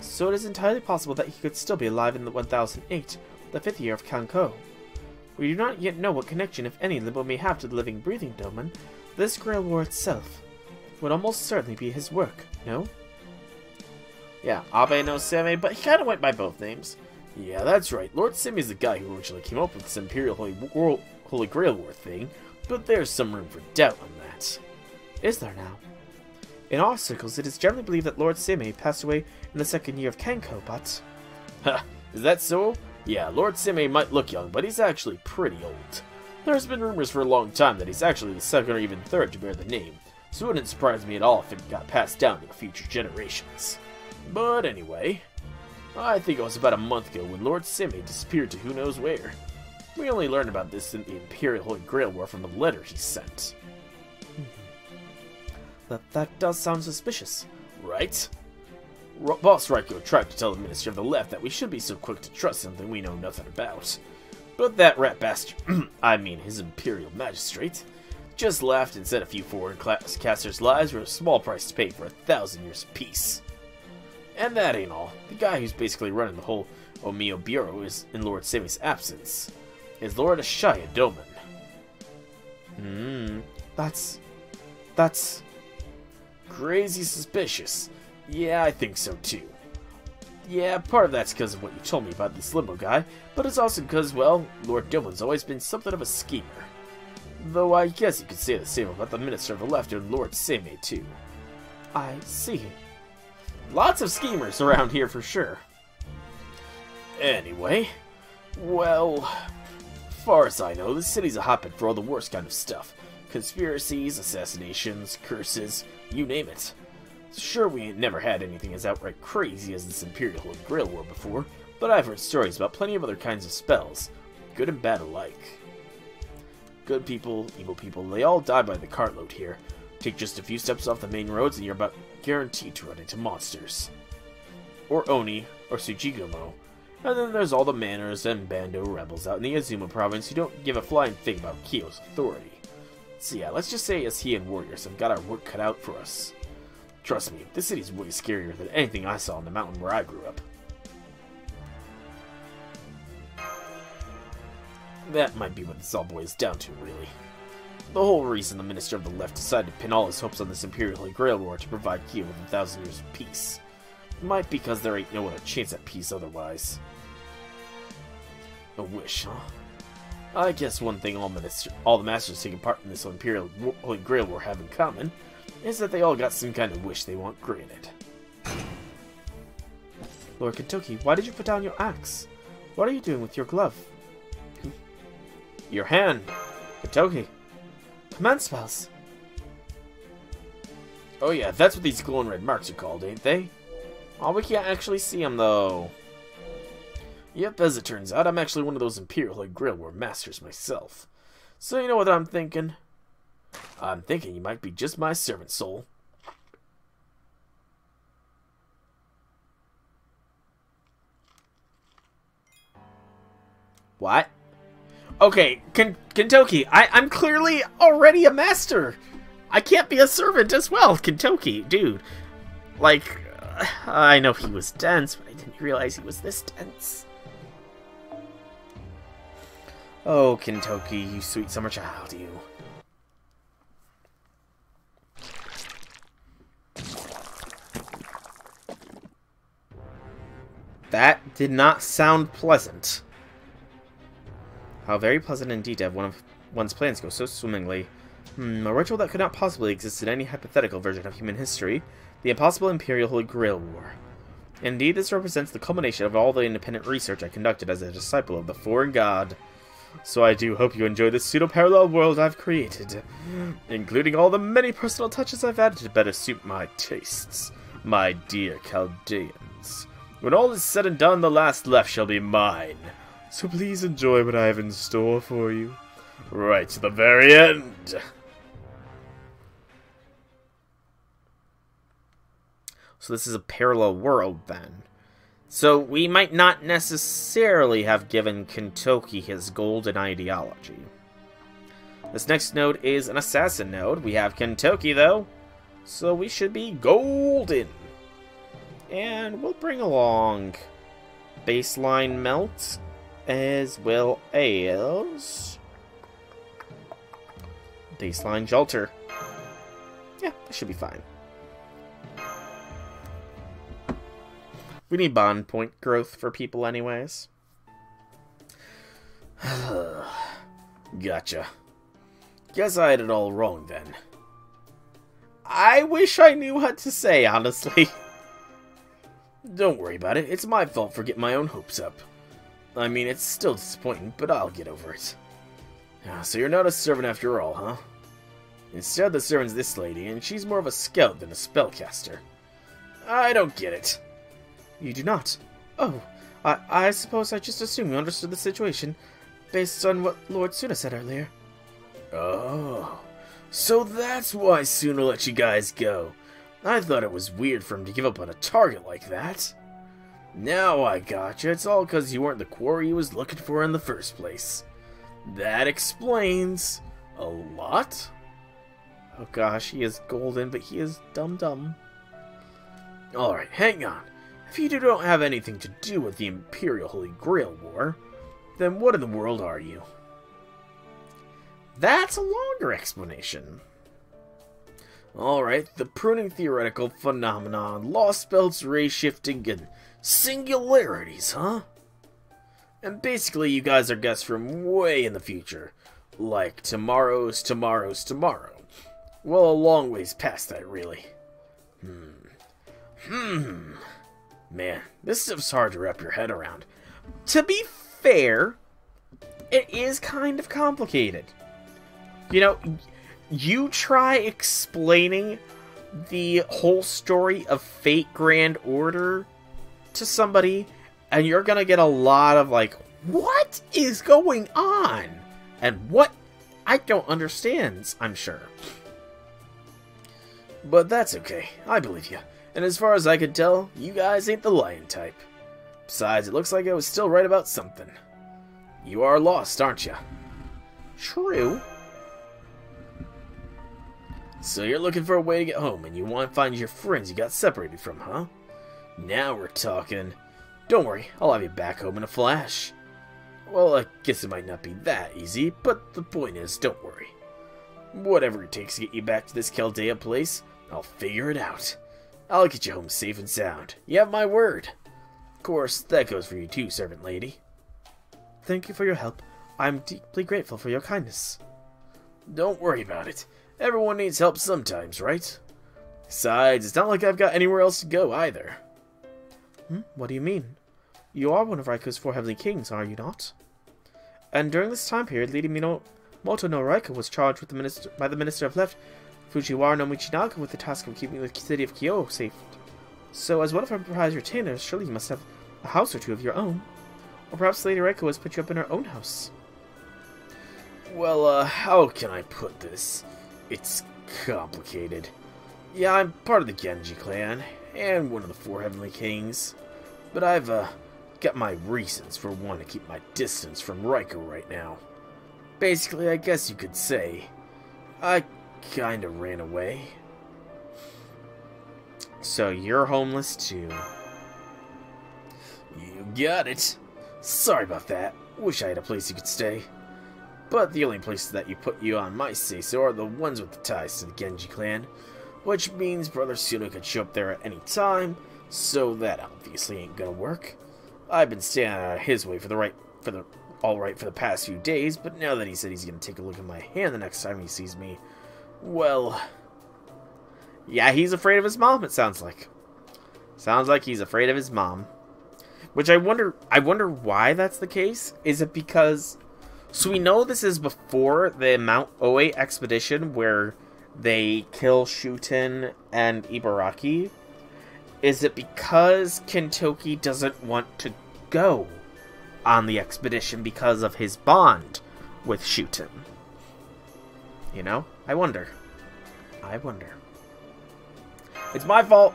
So it is entirely possible that he could still be alive in the 1008, the fifth year of Kanko. We do not yet know what connection, if any, Limbo may have to the living, breathing Doman. This Grail War itself would almost certainly be his work, no? Yeah, Abe no Seimei, but he kind of went by both names. Yeah, that's right. Lord is the guy who originally came up with this Imperial Holy, World, Holy Grail War thing, but there's some room for doubt on that. Is there now? In our circles, it is generally believed that Lord Seimei passed away in the second year of Kanko, but... Ha! Is that so? Yeah, Lord Seimei might look young, but he's actually pretty old. There's been rumors for a long time that he's actually the second or even third to bear the name, so it wouldn't surprise me at all if it got passed down to future generations. But anyway, I think it was about a month ago when Lord Seimei disappeared to who knows where. We only learned about this in the Imperial Holy Grail War from a letter he sent. Hmm. That, that does sound suspicious. Right? R Boss Raiko tried to tell the Minister of the Left that we shouldn't be so quick to trust something we know nothing about. But that rat bastard, I mean his Imperial Magistrate, just laughed and said a few foreign class casters' lives were a small price to pay for a thousand years of peace. And that ain't all. The guy who's basically running the whole Onmyo Bureau is in Lord Seimei's absence. Is Lord Ashiya Doman. Hmm, that's That's crazy suspicious. Yeah, I think so too. Yeah, part of that's because of what you told me about this limo guy, but it's also because, well, Lord Doman's always been something of a schemer. Though I guess you could say the same about the Minister of the Left and Lord Seimei too. I see. Lots of schemers around here for sure. Anyway, well, far as I know, this city's a hotbed for all the worst kind of stuff. Conspiracies, assassinations, curses, you name it. Sure, we ain't never had anything as outright crazy as this Imperial Holy Grail War before, but I've heard stories about plenty of other kinds of spells, good and bad alike. Good people, evil people, they all die by the cartload here. Take just a few steps off the main roads and you're about guaranteed to run into monsters. Or Oni, or Tsuchigumo. And then there's all the Manners and Bando rebels out in the Azuma province who don't give a flying fig about Kyo's authority. So yeah, let's just say as Heian warriors have got our work cut out for us. Trust me, this city's way scarier than anything I saw on the mountain where I grew up. That might be what this all boils down to, really. The whole reason the Minister of the Left decided to pin all his hopes on this Imperial Holy Grail War to provide Kyo with a thousand years of peace. Might be because there ain't no other chance at peace otherwise. A wish, huh? I guess one thing all, minister, all the masters taking part in this Imperial Holy Grail War have in common is that they all got some kind of wish they want granted. Lord Kintoki, why did you put down your axe? What are you doing with your glove? Your hand, Kintoki. Command spells. Oh yeah, that's what these glowing red marks are called, ain't they? Oh, we can't actually see them, though. Yep, as it turns out, I'm actually one of those Imperial like Grail War masters myself. So you know what I'm thinking? I'm thinking you might be just my servant soul. What? Okay, Ken Kintoki, I'm clearly already a master. I can't be a servant as well, Kintoki, dude. Like, uh, I know he was dense, but I didn't realize he was this dense. Oh, Kintoki, you sweet summer child, you. That did not sound pleasant. How very pleasant indeed to have one of one's plans go so swimmingly. Hmm, a ritual that could not possibly exist in any hypothetical version of human history. The impossible Imperial Holy Grail War. Indeed, this represents the culmination of all the independent research I conducted as a disciple of the foreign god. So I do hope you enjoy this pseudo-parallel world I've created, including all the many personal touches I've added to better suit my tastes, my dear Chaldeans. When all is said and done, the last left shall be mine. So please enjoy what I have in store for you. Right to the very end. So this is a parallel world, then. So we might not necessarily have given Kintoki his golden ideology. This next node is an assassin node. We have Kintoki, though. So we should be golden. And we'll bring along baseline melt as well as baseline Jalter. Yeah, that should be fine. We need bond point growth for people anyways. gotcha. Guess I had it all wrong then. I wish I knew what to say, honestly. Don't worry about it. It's my fault for getting my own hopes up. I mean, it's still disappointing, but I'll get over it. Ah, so you're not a servant after all, huh? Instead, the servant's this lady, and she's more of a scout than a spellcaster. I don't get it. You do not? Oh, I, I suppose I just assumed you understood the situation, based on what Lord Tsuna said earlier. Oh, so that's why Tsuna let you guys go. I thought it was weird for him to give up on a target like that. Now I gotcha. It's all because you weren't the quarry he was looking for in the first place. That explains a lot. Oh gosh, he is golden, but he is dumb dumb. Alright, hang on. If you don't have anything to do with the Imperial Holy Grail War, then what in the world are you? That's a longer explanation. Alright, the pruning theoretical phenomenon, lost belts, ray shifting, and singularities, huh? And basically, you guys are guests from way in the future. Like tomorrow's tomorrow's tomorrow. Well, a long ways past that, really. Hmm. Hmm. Man, this stuff's hard to wrap your head around. To be fair, it is kind of complicated. You know, you try explaining the whole story of Fate Grand Order to somebody, and you're gonna get a lot of like, what is going on? And what I don't understand, I'm sure. But that's okay, I believe you. And as far as I could tell, you guys ain't the lion type. Besides, it looks like I was still right about something. You are lost, aren't you? True. So you're looking for a way to get home, and you want to find your friends you got separated from, huh? Now we're talking. Don't worry, I'll have you back home in a flash. Well, I guess it might not be that easy, but the point is, don't worry. Whatever it takes to get you back to this Chaldea place, I'll figure it out. I'll get you home safe and sound. You have my word. Of course, that goes for you too, servant lady. Thank you for your help. I'm deeply grateful for your kindness. Don't worry about it. Everyone needs help sometimes, right? Besides, it's not like I've got anywhere else to go either. Hmm? What do you mean? You are one of Raiko's four heavenly kings, are you not? And during this time period, Lady Mino Moto no Raiko was charged with the minister, by the Minister of Left, Fujiwara no Michinaga, with the task of keeping the city of Kyoto safe. So, as one of her prized retainers, surely you must have a house or two of your own. Or perhaps Lady Raiko has put you up in her own house. Well, uh, how can I put this? It's complicated. Yeah, I'm part of the Genji clan, and one of the four Heavenly Kings. But I've, uh, got my reasons for wanting to keep my distance from Raiko right now. Basically, I guess you could say, I kinda ran away. So you're homeless too. You got it. Sorry about that. Wish I had a place you could stay. But the only places that you put you on my say so are the ones with the ties to the Genji clan, which means Brother Tsuna could show up there at any time, so that obviously ain't gonna work. I've been staying out of his way for the right for the all right for the past few days, but now that he said he's gonna take a look at my hand the next time he sees me, well, yeah, he's afraid of his mom. It sounds like. Sounds like he's afraid of his mom. Which I wonder I wonder why that's the case. Is it because so we know this is before the Mount Oe expedition where they kill Shuten and Ibaraki? Is it because Kintoki doesn't want to go on the expedition because of his bond with Shuten? You know? I wonder. I wonder. It's my fault.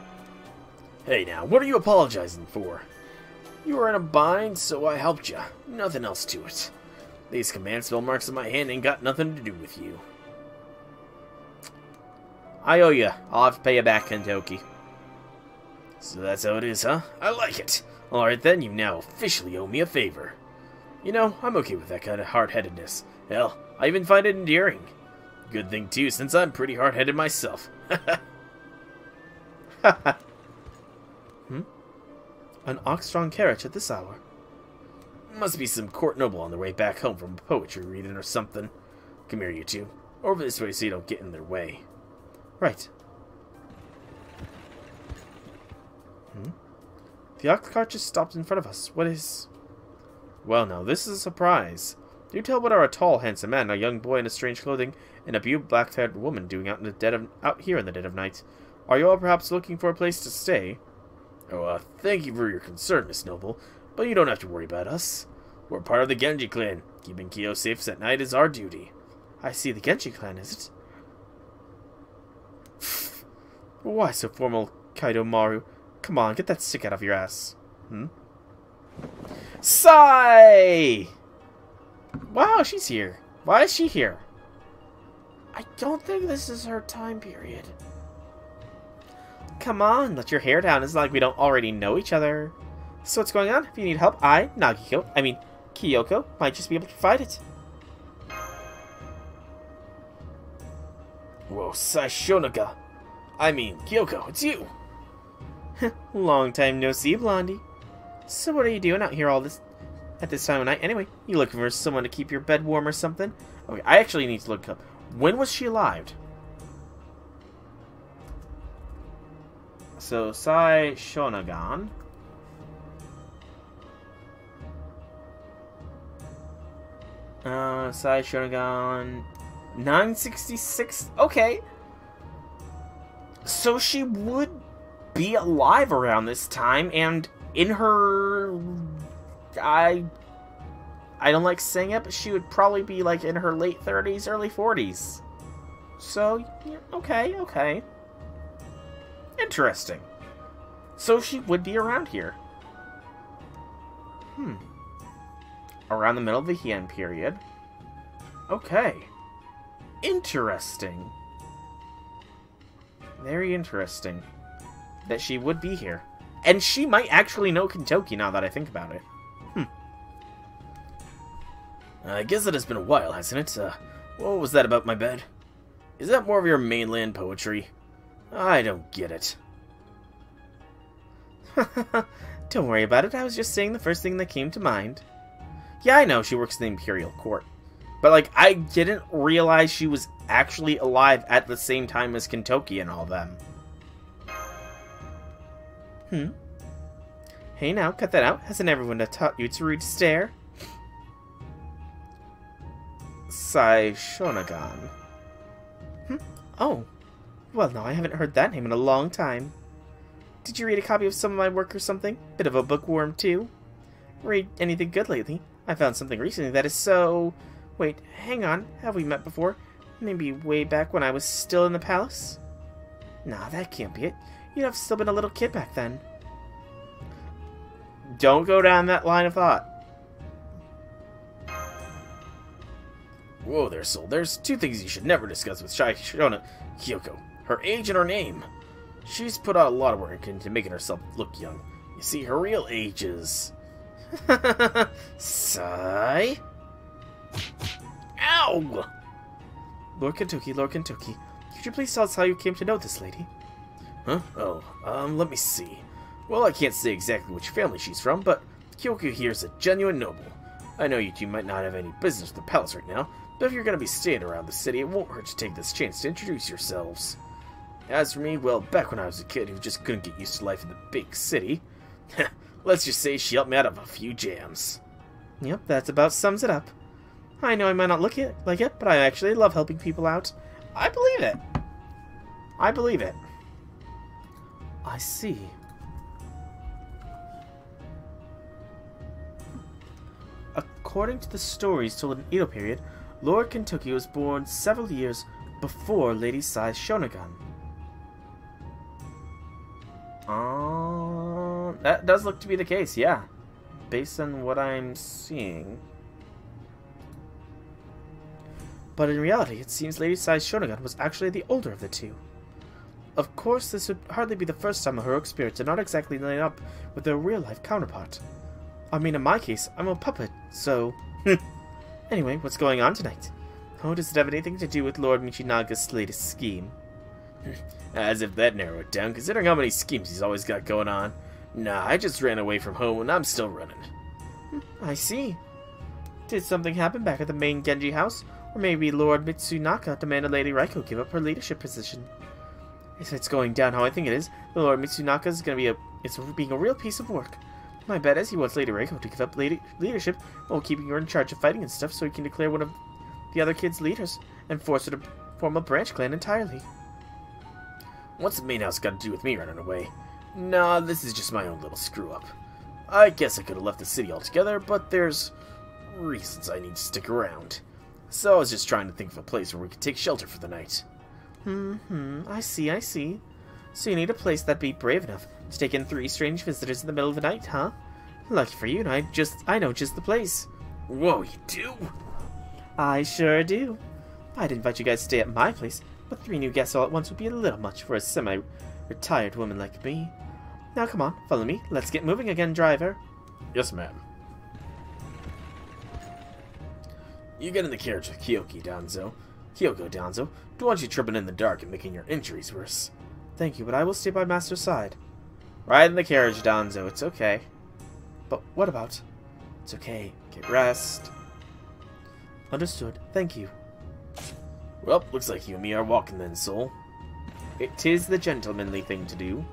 Hey now, what are you apologizing for? You were in a bind, so I helped you. Nothing else to it. These command spell marks on my hand ain't got nothing to do with you. I owe you. I'll have to pay you back, Kintoki. So that's how it is, huh? I like it. Alright then, you now officially owe me a favor. You know, I'm okay with that kind of hard-headedness. Hell, I even find it endearing. Good thing too, since I'm pretty hard-headed myself. hmm? An ox-drawn carriage at this hour. Must be some court noble on their way back home from a poetry reading or something. Come here, you two. Over this way so you don't get in their way. Right. Hmm? The ox cart just stopped in front of us. What is... Well, now, this is a surprise. Do you tell what are a tall, handsome man, a young boy in a strange clothing, and a beautiful black-haired woman doing out in the dead of out here in the dead of night? Are you all perhaps looking for a place to stay? Oh, uh, thank you for your concern, Miss Noble, but you don't have to worry about us. We're part of the Genji clan. Keeping Kyo safe at night is our duty. I see the Genji clan, is it? Why so formal, Kaido Maru? Come on, get that stick out of your ass. Hmm? Sei! Wow, she's here. Why is she here? I don't think this is her time period. Come on, let your hair down. It's like we don't already know each other. So what's going on? If you need help, I, Nagiko, I mean, Kyoko, might just be able to provide it. Whoa, Sei Shonagon. I mean, Kyoko, it's you! Long time no see, Blondie. So what are you doing out here all this at this time of night? Anyway, you looking for someone to keep your bed warm or something? Okay, I actually need to look up. When was she alive? So, Sei Shonagon. Uh, Sei Shonagon. 966? Okay. So she would be alive around this time, and in her. I. I don't like saying it, but she would probably be like in her late 30s, early 40s. So, okay, okay. Interesting. So she would be around here. Hmm. Around the middle of the Heian period. Okay. Interesting. Very interesting. That she would be here. And she might actually know Kintoki now that I think about it. Hmm. I guess it has been a while, hasn't it? Uh, what was that about my bed? Is that more of your mainland poetry? I don't get it. Don't worry about it, I was just saying the first thing that came to mind. Yeah, I know, she works in the Imperial Court. But, like, I didn't realize she was actually alive at the same time as Kintoki and all them. Hmm? Hey now, cut that out. Hasn't everyone taught you to read stare? Sei Shonagon. Hmm? Oh. Well, no, I haven't heard that name in a long time. Did you read a copy of some of my work or something? Bit of a bookworm, too. Read anything good lately? I found something recently that is so... Wait, hang on. Have we met before? Maybe way back when I was still in the palace? Nah, that can't be it. You'd have still been a little kid back then. Don't go down that line of thought. Whoa there, Soul. There's two things you should never discuss with Shai Shona Kyoko. Her age and her name. She's put out a lot of work into making herself look young. You see, her real age is... Sei? Ow! Lord Kintoki, Lord Kintoki, could you please tell us how you came to know this lady? Huh? Oh, um, let me see. Well, I can't say exactly which family she's from, but Kyoko here's a genuine noble. I know you two might not have any business with the palace right now, but if you're gonna be staying around the city, it won't hurt to take this chance to introduce yourselves. As for me, well, back when I was a kid who just couldn't get used to life in the big city, let's just say she helped me out of a few jams. Yep, that about sums it up. I know I might not look it like it, but I actually love helping people out. I believe it. I believe it. I see. According to the stories told in Edo period, Lord Kintoki was born several years before Lady Sei Shonagon. Uh, that does look to be the case, yeah. Based on what I'm seeing. But in reality, it seems Lady Sei Shonagon was actually the older of the two. Of course, this would hardly be the first time a heroic spirit did not exactly line up with their real-life counterpart. I mean, in my case, I'm a puppet, so... anyway, what's going on tonight? Oh, does it have anything to do with Lord Michinaga's latest scheme? As if that narrowed it down, considering how many schemes he's always got going on. Nah, I just ran away from home and I'm still running. I see. Did something happen back at the main Genji house? Or maybe Lord Mitsunaka demanded Lady Raiko give up her leadership position? If it's going down how I think it is, the Lord Mitsunaka is going to be a it's being a real piece of work. My bet is he wants Lady Raiko to give up lady leadership while keeping her in charge of fighting and stuff so he can declare one of the other kids leaders and force her to form a branch clan entirely. What's the main house got to do with me running away? Nah, this is just my own little screw-up. I guess I could have left the city altogether, but there's reasons I need to stick around. So I was just trying to think of a place where we could take shelter for the night. Hmm, hmm, I see, I see. So you need a place that'd be brave enough to take in three strange visitors in the middle of the night, huh? Lucky for you, I just I know just the place. Whoa, you do? I sure do. I'd invite you guys to stay at my place, but three new guests all at once would be a little much for a semi-retired woman like me. Now come on, follow me. Let's get moving again, driver. Yes, ma'am. You get in the carriage with Kyoki, Danzo. Kyoko, Danzo. Don't want you tripping in the dark and making your injuries worse. Thank you, but I will stay by Master's side. Ride in the carriage, Danzo. It's okay. But what about? It's okay. Get rest. Understood. Thank you. Well, looks like you and me are walking then, Soul. It is the gentlemanly thing to do.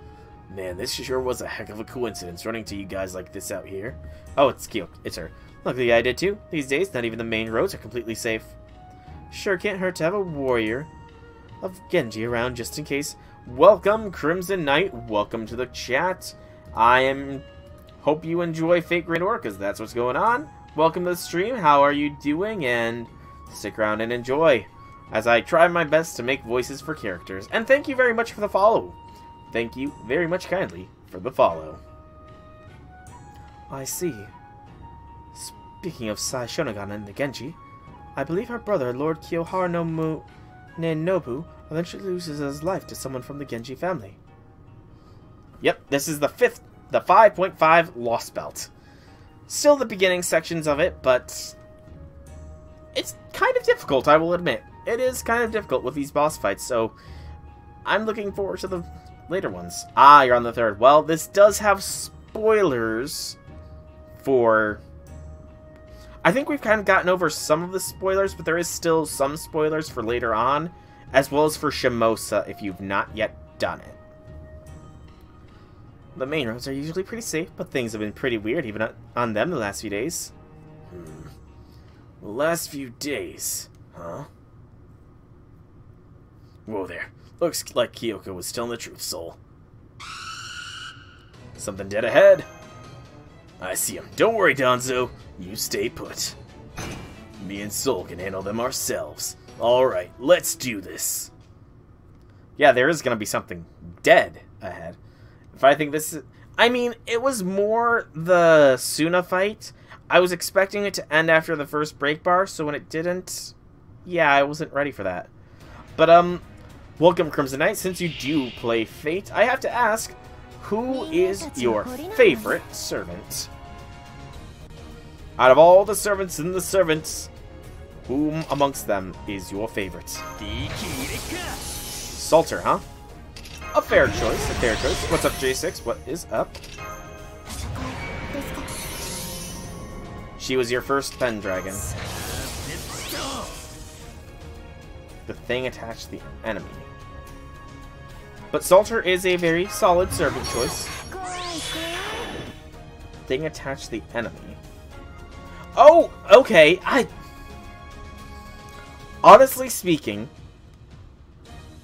Man, this sure was a heck of a coincidence running to you guys like this out here. Oh, it's Kyo. It's her. Luckily I did too. These days, not even the main roads are completely safe. Sure can't hurt to have a warrior of Genji around just in case. Welcome, Crimson Knight. Welcome to the chat. I am... Hope you enjoy Fate Grand Order, because that's what's going on. Welcome to the stream. How are you doing? And stick around and enjoy as I try my best to make voices for characters. And thank you very much for the follow. Thank you very much kindly for the follow. I see. Speaking of Sei Shonagon and the Genji, I believe her brother, Lord Kiyohara no Mu Nenobu, eventually loses his life to someone from the Genji family. Yep, this is the fifth, the 5.5 Lost Belt. Still the beginning sections of it, but it's kind of difficult, I will admit. It is kind of difficult with these boss fights, so I'm looking forward to the later ones. Ah, you're on the third. Well, this does have spoilers for... I think we've kind of gotten over some of the spoilers, but there is still some spoilers for later on, as well as for Shimosa if you've not yet done it. The main roads are usually pretty safe, but things have been pretty weird even on them the last few days. Hmm. Last few days, huh? Whoa there. Looks like Kyoko was telling the truth, Soul. Something dead ahead. I see him. Don't worry, Danzo. You stay put. Me and Soul can handle them ourselves. Alright, let's do this. Yeah, there is going to be something dead ahead. If I think this is... I mean, it was more the Tsuna fight. I was expecting it to end after the first break bar, so when it didn't... Yeah, I wasn't ready for that. But, um, welcome, Crimson Knight. Since you do play Fate, I have to ask, who is your favorite servant? Out of all the servants in the servants, whom amongst them is your favorite? Salter, huh? A fair choice, a fair choice. What's up, J6? What is up? She was your first Pendragon. The thing attached the enemy. But Salter is a very solid servant choice. Thing attached the enemy. Oh, okay. I honestly speaking,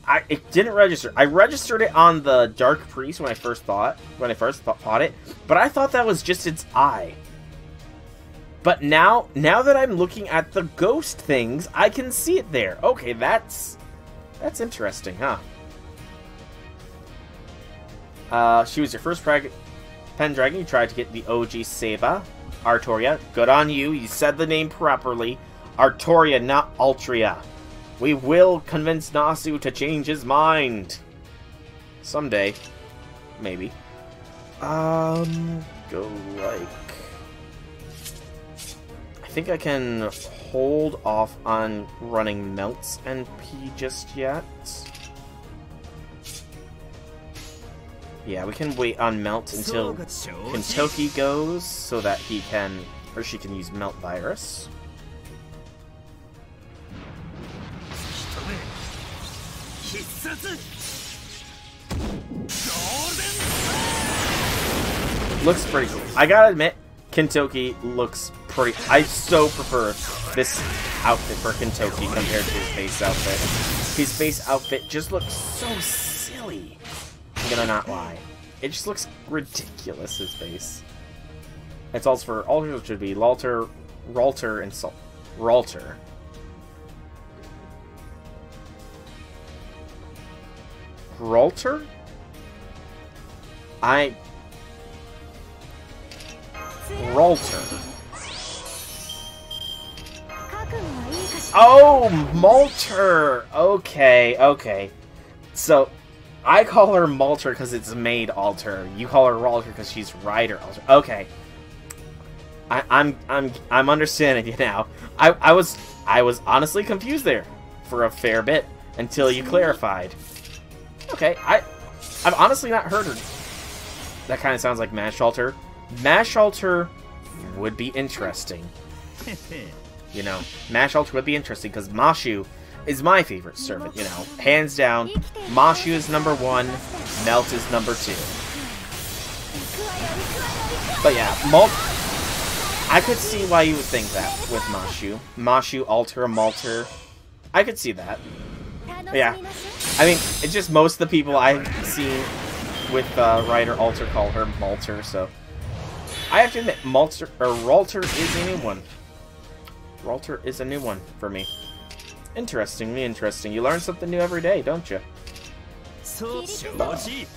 I it didn't register. I registered it on the Dark Priest when I first thought when I first thought, thought it, but I thought that was just its eye. But now, now that I'm looking at the ghost things, I can see it there. Okay, that's that's interesting, huh? Uh, she was your first Pendragon. You tried to get the OG Seba. Artoria. Good on you. You said the name properly. Artoria, not Altria. We will convince Nasu to change his mind. Someday. Maybe. Um, go like... I think I can hold off on running Melt's NP just yet. Yeah, we can wait on Melt until Kintoki goes so that he can, or she can use Melt Virus. Looks pretty cool. I gotta admit, Kintoki looks pretty... I so prefer this outfit for Kintoki compared to his base outfit. His base outfit just looks so silly. Gonna not lie. It just looks ridiculous, his base. It's also for alters should be Lalter, Ralter, and Sal Ralter. Ralter? I... Ralter. Oh, Malter! Okay, okay. So, I call her Malter because it's maid alter. You call her Ralter because she's rider alter. Okay. I, I'm I'm I'm understanding you now. I, I was I was honestly confused there for a fair bit until you clarified. Okay, I I've honestly not heard her. That kind of sounds like Mash Alter. Mash Alter would be interesting. You know, Mash Alter would be interesting because Mashu is my favorite servant, you know. Hands down, Mashu is number one, Melt is number two. But yeah, Malt. I could see why you would think that with Mashu. Mashu, Alter, Malter. I could see that. Yeah. I mean, it's just most of the people I've seen with uh, Rider Alter call her Malter, so. I have to admit, Malter, or Ralter is a new one. Ralter is a new one for me. Interestingly interesting. You learn something new every day, don't you?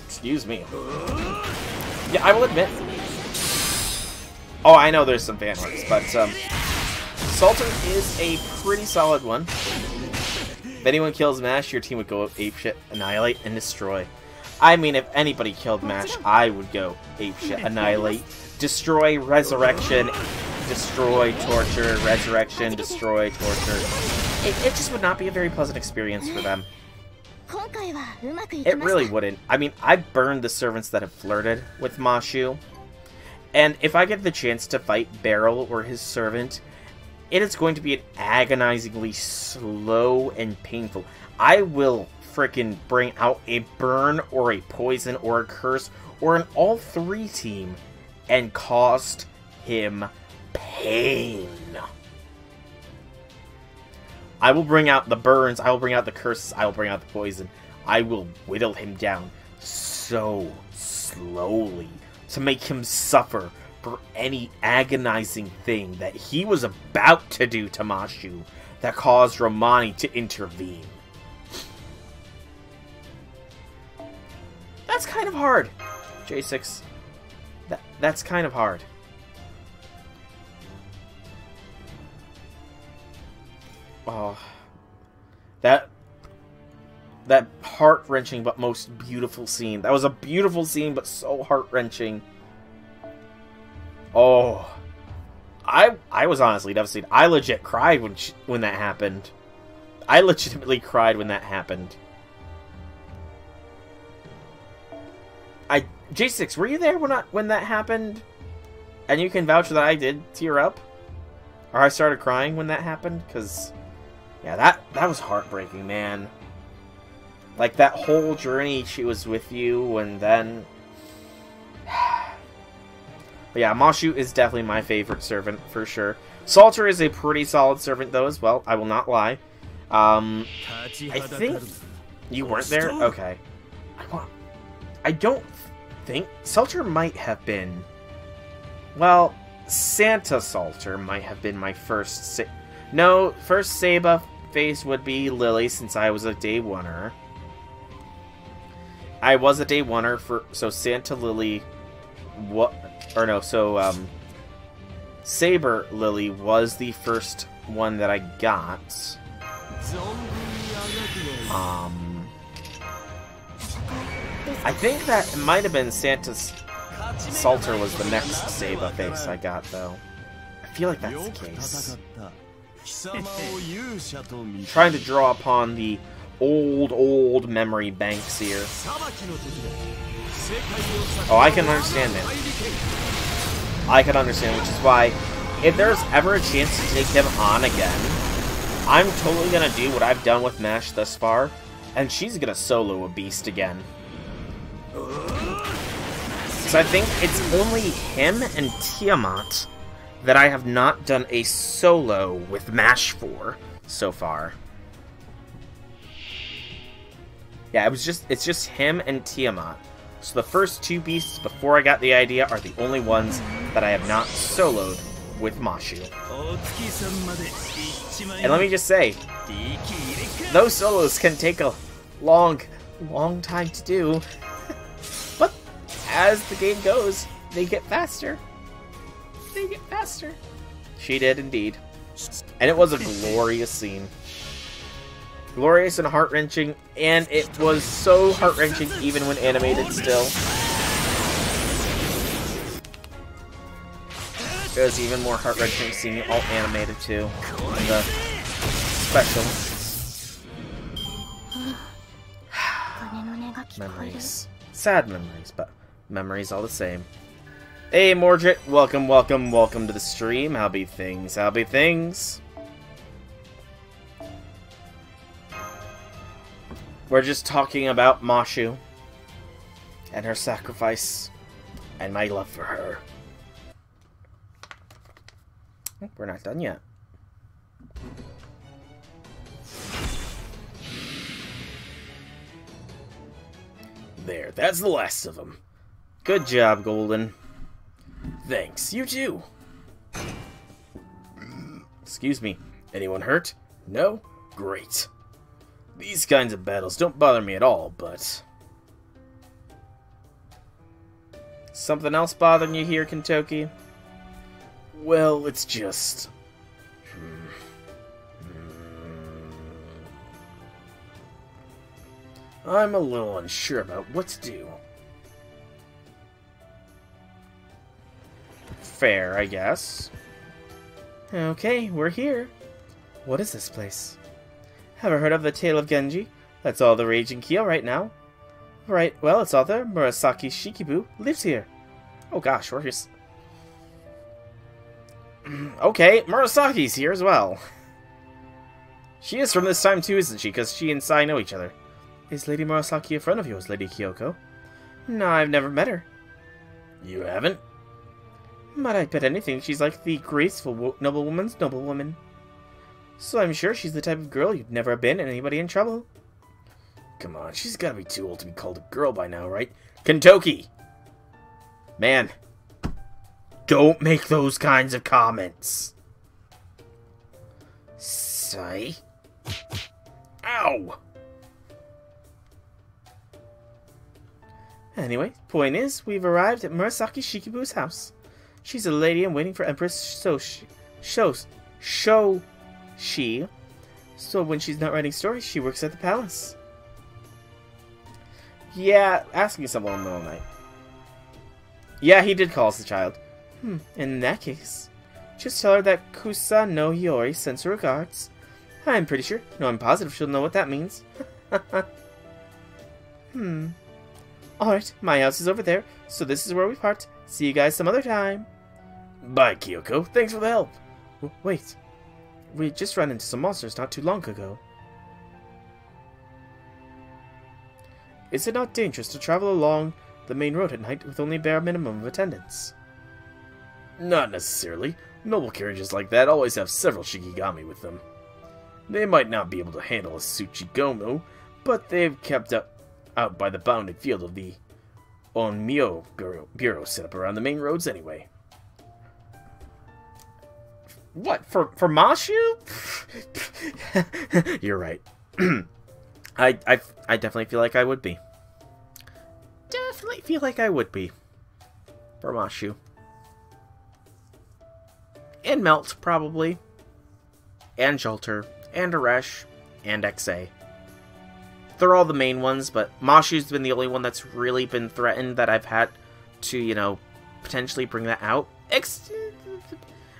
Excuse me. Yeah, I will admit. Oh, I know there's some fan arts, but um, Salter is a pretty solid one. If anyone kills Mash, your team would go apeshit, annihilate, and destroy. I mean, if anybody killed Mash, I would go apeshit, annihilate, destroy, resurrection, destroy, torture, resurrection, destroy, torture. It, it just would not be a very pleasant experience for them. It really wouldn't. I mean, I burned the servants that have flirted with Mashu. And if I get the chance to fight Beryl or his servant, it is going to be an agonizingly slow and painful. I will frickin' bring out a burn or a poison or a curse or an all three team and cost him pain. I will bring out the burns, I will bring out the curses, I will bring out the poison. I will whittle him down so slowly to make him suffer for any agonizing thing that he was about to do to Mashu that caused Romani to intervene. That's kind of hard, J6. That, that's kind of hard. Oh, that that heart wrenching but most beautiful scene. That was a beautiful scene, but so heart wrenching. Oh, I I was honestly devastated. I legit cried when she, when that happened. I legitimately cried when that happened. I J6, were you there when I, when that happened? And you can vouch that I did tear up, or I started crying when that happened, because yeah, that that was heartbreaking, man. Like that whole journey she was with you and then But yeah, Mashu is definitely my favorite servant for sure. Salter is a pretty solid servant though as well, I will not lie. Um I think you weren't there? Okay. I want I don't think Salter might have been well, Santa Salter might have been my first sa No, first Saber face would be Lily since I was a day oneer. I was a day oneer for so Santa Lily what or no, so um Saber Lily was the first one that I got. Um I think that might have been Santa's Salter was the next Saber face I got though. I feel like that's the case. Trying to draw upon the old, old memory banks here. Oh, I can understand that. I can understand, which is why, if there's ever a chance to take him on again, I'm totally gonna do what I've done with Mash thus far, and she's gonna solo a beast again. Because I think it's only him and Tiamat that I have not done a solo with MASH for so far. Yeah, it was just it's just him and Tiamat. So the first two beasts before I got the idea are the only ones that I have not soloed with Mashu. And let me just say, those solos can take a long, long time to do. but as the game goes, they get faster they get faster. She did indeed. And it was a glorious scene. Glorious and heart-wrenching, and it was so heart-wrenching even when animated still. It was even more heart-wrenching seeing it all animated too. In the special. Memories. Sad memories, but memories all the same. Hey, Mordred, welcome, welcome, welcome to the stream. How be things? How be things? We're just talking about Mashu and her sacrifice and my love for her. We're not done yet. There, that's the last of them. Good job, Golden. Thanks, you too. Excuse me, anyone hurt? No? Great. These kinds of battles don't bother me at all, but... Something else bothering you here, Kentucky? Well, it's just... I'm a little unsure about what to do. Fair, I guess. Okay, we're here. What is this place? Ever heard of the Tale of Genji? That's all the rage in Kyo right now. Right, well, its author, Murasaki Shikibu, lives here. Oh gosh, we're just... okay, Murasaki's here as well. She is from this time too, isn't she? Because she and Sei know each other. Is Lady Murasaki a friend of yours, Lady Kyoko? No, I've never met her. You haven't? But I bet anything she's like the graceful wo- noblewoman's noblewoman. So I'm sure she's the type of girl you'd never abandon anybody in trouble. Come on, she's gotta be too old to be called a girl by now, right? Kentucky! Man, don't make those kinds of comments. Say? Ow! Anyway, point is, we've arrived at Murasaki Shikibu's house. She's a lady and waiting for Empress Shoshi. Shos. Show. She. So when she's not writing stories, she works at the palace. Yeah, asking someone in the middle of the night. Yeah, he did call us a child. Hmm, in that case, just tell her that Kusa no Iori sends her regards. I'm pretty sure, no, I'm positive she'll know what that means. hmm. Alright, my house is over there, so this is where we part. See you guys some other time. Bye, Kyoko. Thanks for the help. W- wait. We just ran into some monsters not too long ago. Is it not dangerous to travel along the main road at night with only a bare minimum of attendants? Not necessarily. Noble carriages like that always have several Shikigami with them. They might not be able to handle a Tsuchigumo, but they've kept up out by the bounded field of the Onmyo bureau, bureau set up around the main roads anyway. What for? For Mashu? You're right. I, I I definitely feel like I would be. Definitely feel like I would be. For Mashu. And Melt, probably. And Jalter. And Aresh. And XA. They're all the main ones, but Mashu's been the only one that's really been threatened that I've had to, you know, potentially bring that out.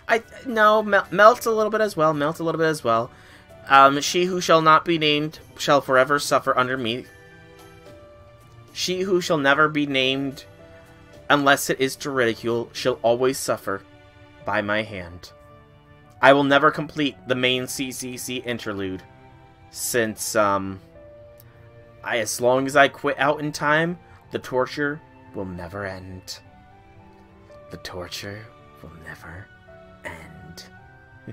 I no Mel- melt a little bit as well. Melt a little bit as well. Um, she who shall not be named shall forever suffer under me. She who shall never be named, unless it is to ridicule, shall always suffer by my hand. I will never complete the main CCC interlude, since um, I as long as I quit out in time, the torture will never end. The torture will never.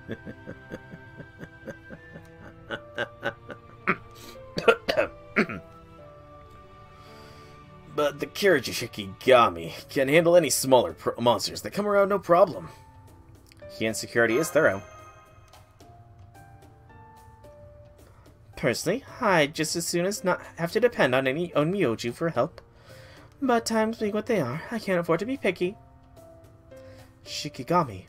but the Kirishikigami can handle any smaller monsters that come around no problem. Heian security is thorough. Personally, I'd just as soon as not have to depend on any Onmyoji for help. But times being what they are, I can't afford to be picky. Shikigami,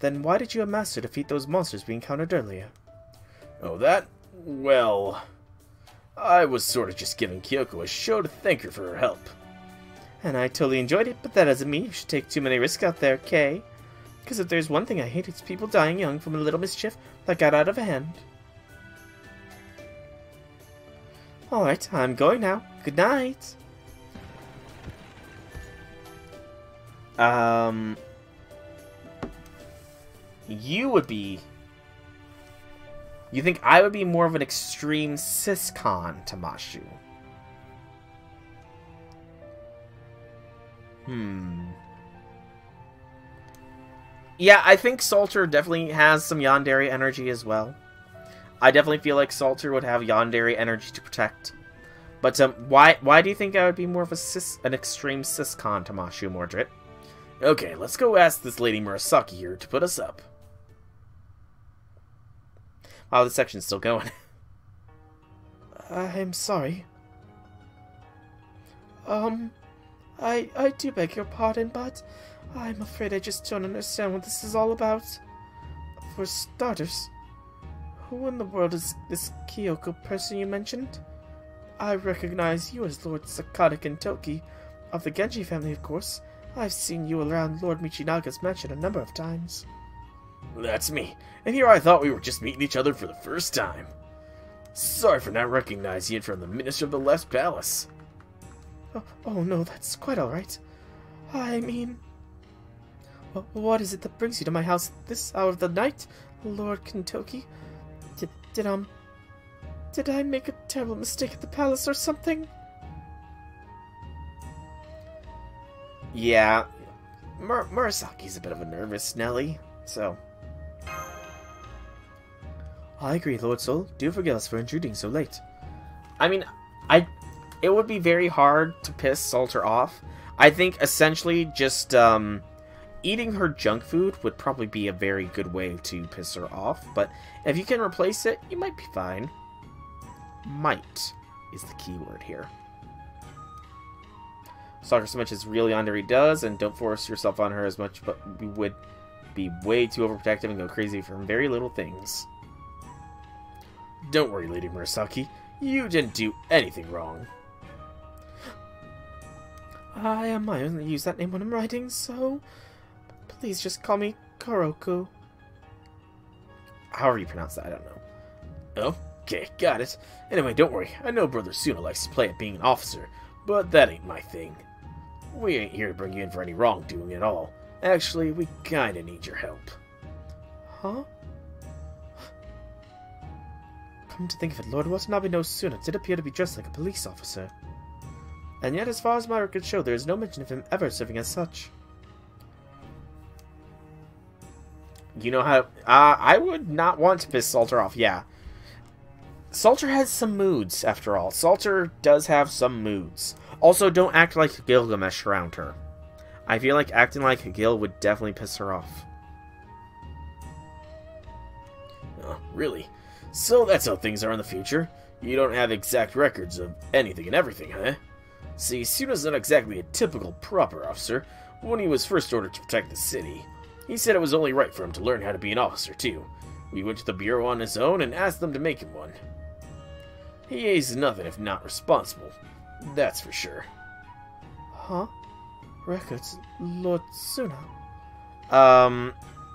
then why did you and Master defeat those monsters we encountered earlier? Oh, that? Well... I was sort of just giving Kyoko a show to thank her for her help. And I totally enjoyed it, but that doesn't mean you should take too many risks out there, Kay. Because if there's one thing I hate, it's people dying young from a little mischief that got out of hand. Alright, I'm going now. Good night. Um, you would be. You think I would be more of an extreme siscon Tamashu? Hmm. Yeah, I think Salter definitely has some Yandere energy as well. I definitely feel like Salter would have Yandere energy to protect. But um, why why do you think I would be more of a cis, an extreme siscon Tamashu Mordred? Okay, let's go ask this lady Murasaki here to put us up. Wow, the section's still going. I'm sorry. Um, I I do beg your pardon, but I'm afraid I just don't understand what this is all about. For starters, who in the world is this Kyoko person you mentioned? I recognize you as Lord Sakata Kintoki, of the Genji family, of course. I've seen you around Lord Michinaga's mansion a number of times. That's me, and here I thought we were just meeting each other for the first time. Sorry for not recognizing you from the Minister of the Left Palace. Oh, oh no, that's quite alright. I mean... What is it that brings you to my house at this hour of the night, Lord Kintoki? Did, did, um... Did I make a terrible mistake at the palace or something? Yeah, Mur- Murasaki's a bit of a nervous Nelly, so I agree, Lord Sol. Do forgive us for intruding so late. I mean, I it would be very hard to piss Salter off. I think essentially just um, eating her junk food would probably be a very good way to piss her off. But if you can replace it, you might be fine. Might is the key word here. Her as much as real Yandere does, and don't force yourself on her as much, but we would be way too overprotective and go crazy from very little things. Don't worry, Lady Murasaki. You didn't do anything wrong. I am I only use that name when I'm writing, so please just call me Koroku. However you pronounce that, I don't know. Okay, got it. Anyway, don't worry. I know Brother Tsuna likes to play at being an officer, but that ain't my thing. We ain't here to bring you in for any wrongdoing at all. Actually, we kinda need your help. Huh? Come to think of it, Lord Watanabe no Tsuna did appear to be dressed like a police officer. And yet, as far as my records show, there is no mention of him ever serving as such. You know how... Uh, I would not want to piss Salter off, yeah. Salter has some moods, after all. Salter does have some moods. Also, don't act like Gilgamesh around her. I feel like acting like Gil would definitely piss her off. Really? So that's how things are in the future? You don't have exact records of anything and everything, huh? See, Tsuna's not exactly a typical proper officer. When he was first ordered to protect the city, he said it was only right for him to learn how to be an officer, too. We went to the Bureau on his own and asked them to make him one. He is nothing if not responsible. That's for sure. Huh? Records, Lord Tsuna. Um,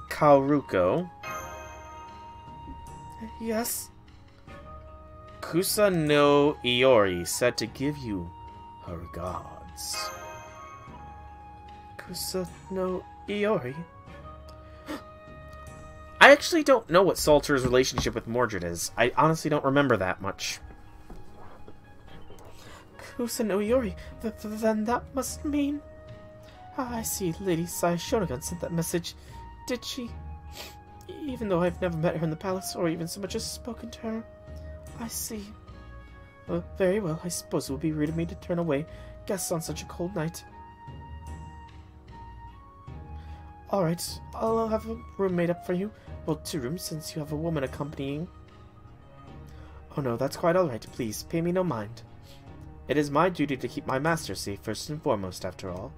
Kaoruko. Yes? Kusa no Iori said to give you her regards. Kusa no Iori. I actually don't know what Salter's relationship with Mordred is. I honestly don't remember that much. Kusa no Iori. Th- th- then that must mean... Ah, I see Lady Sei Shonagon sent that message. Did she? Even though I've never met her in the palace or even so much as spoken to her. I see. Well, very well. I suppose it would be rude of me to turn away guests on such a cold night. Alright, I'll uh, have a room made up for you. Well, two rooms since you have a woman accompanying. Oh no, that's quite alright. Please, pay me no mind. It is my duty to keep my master safe first and foremost, after all.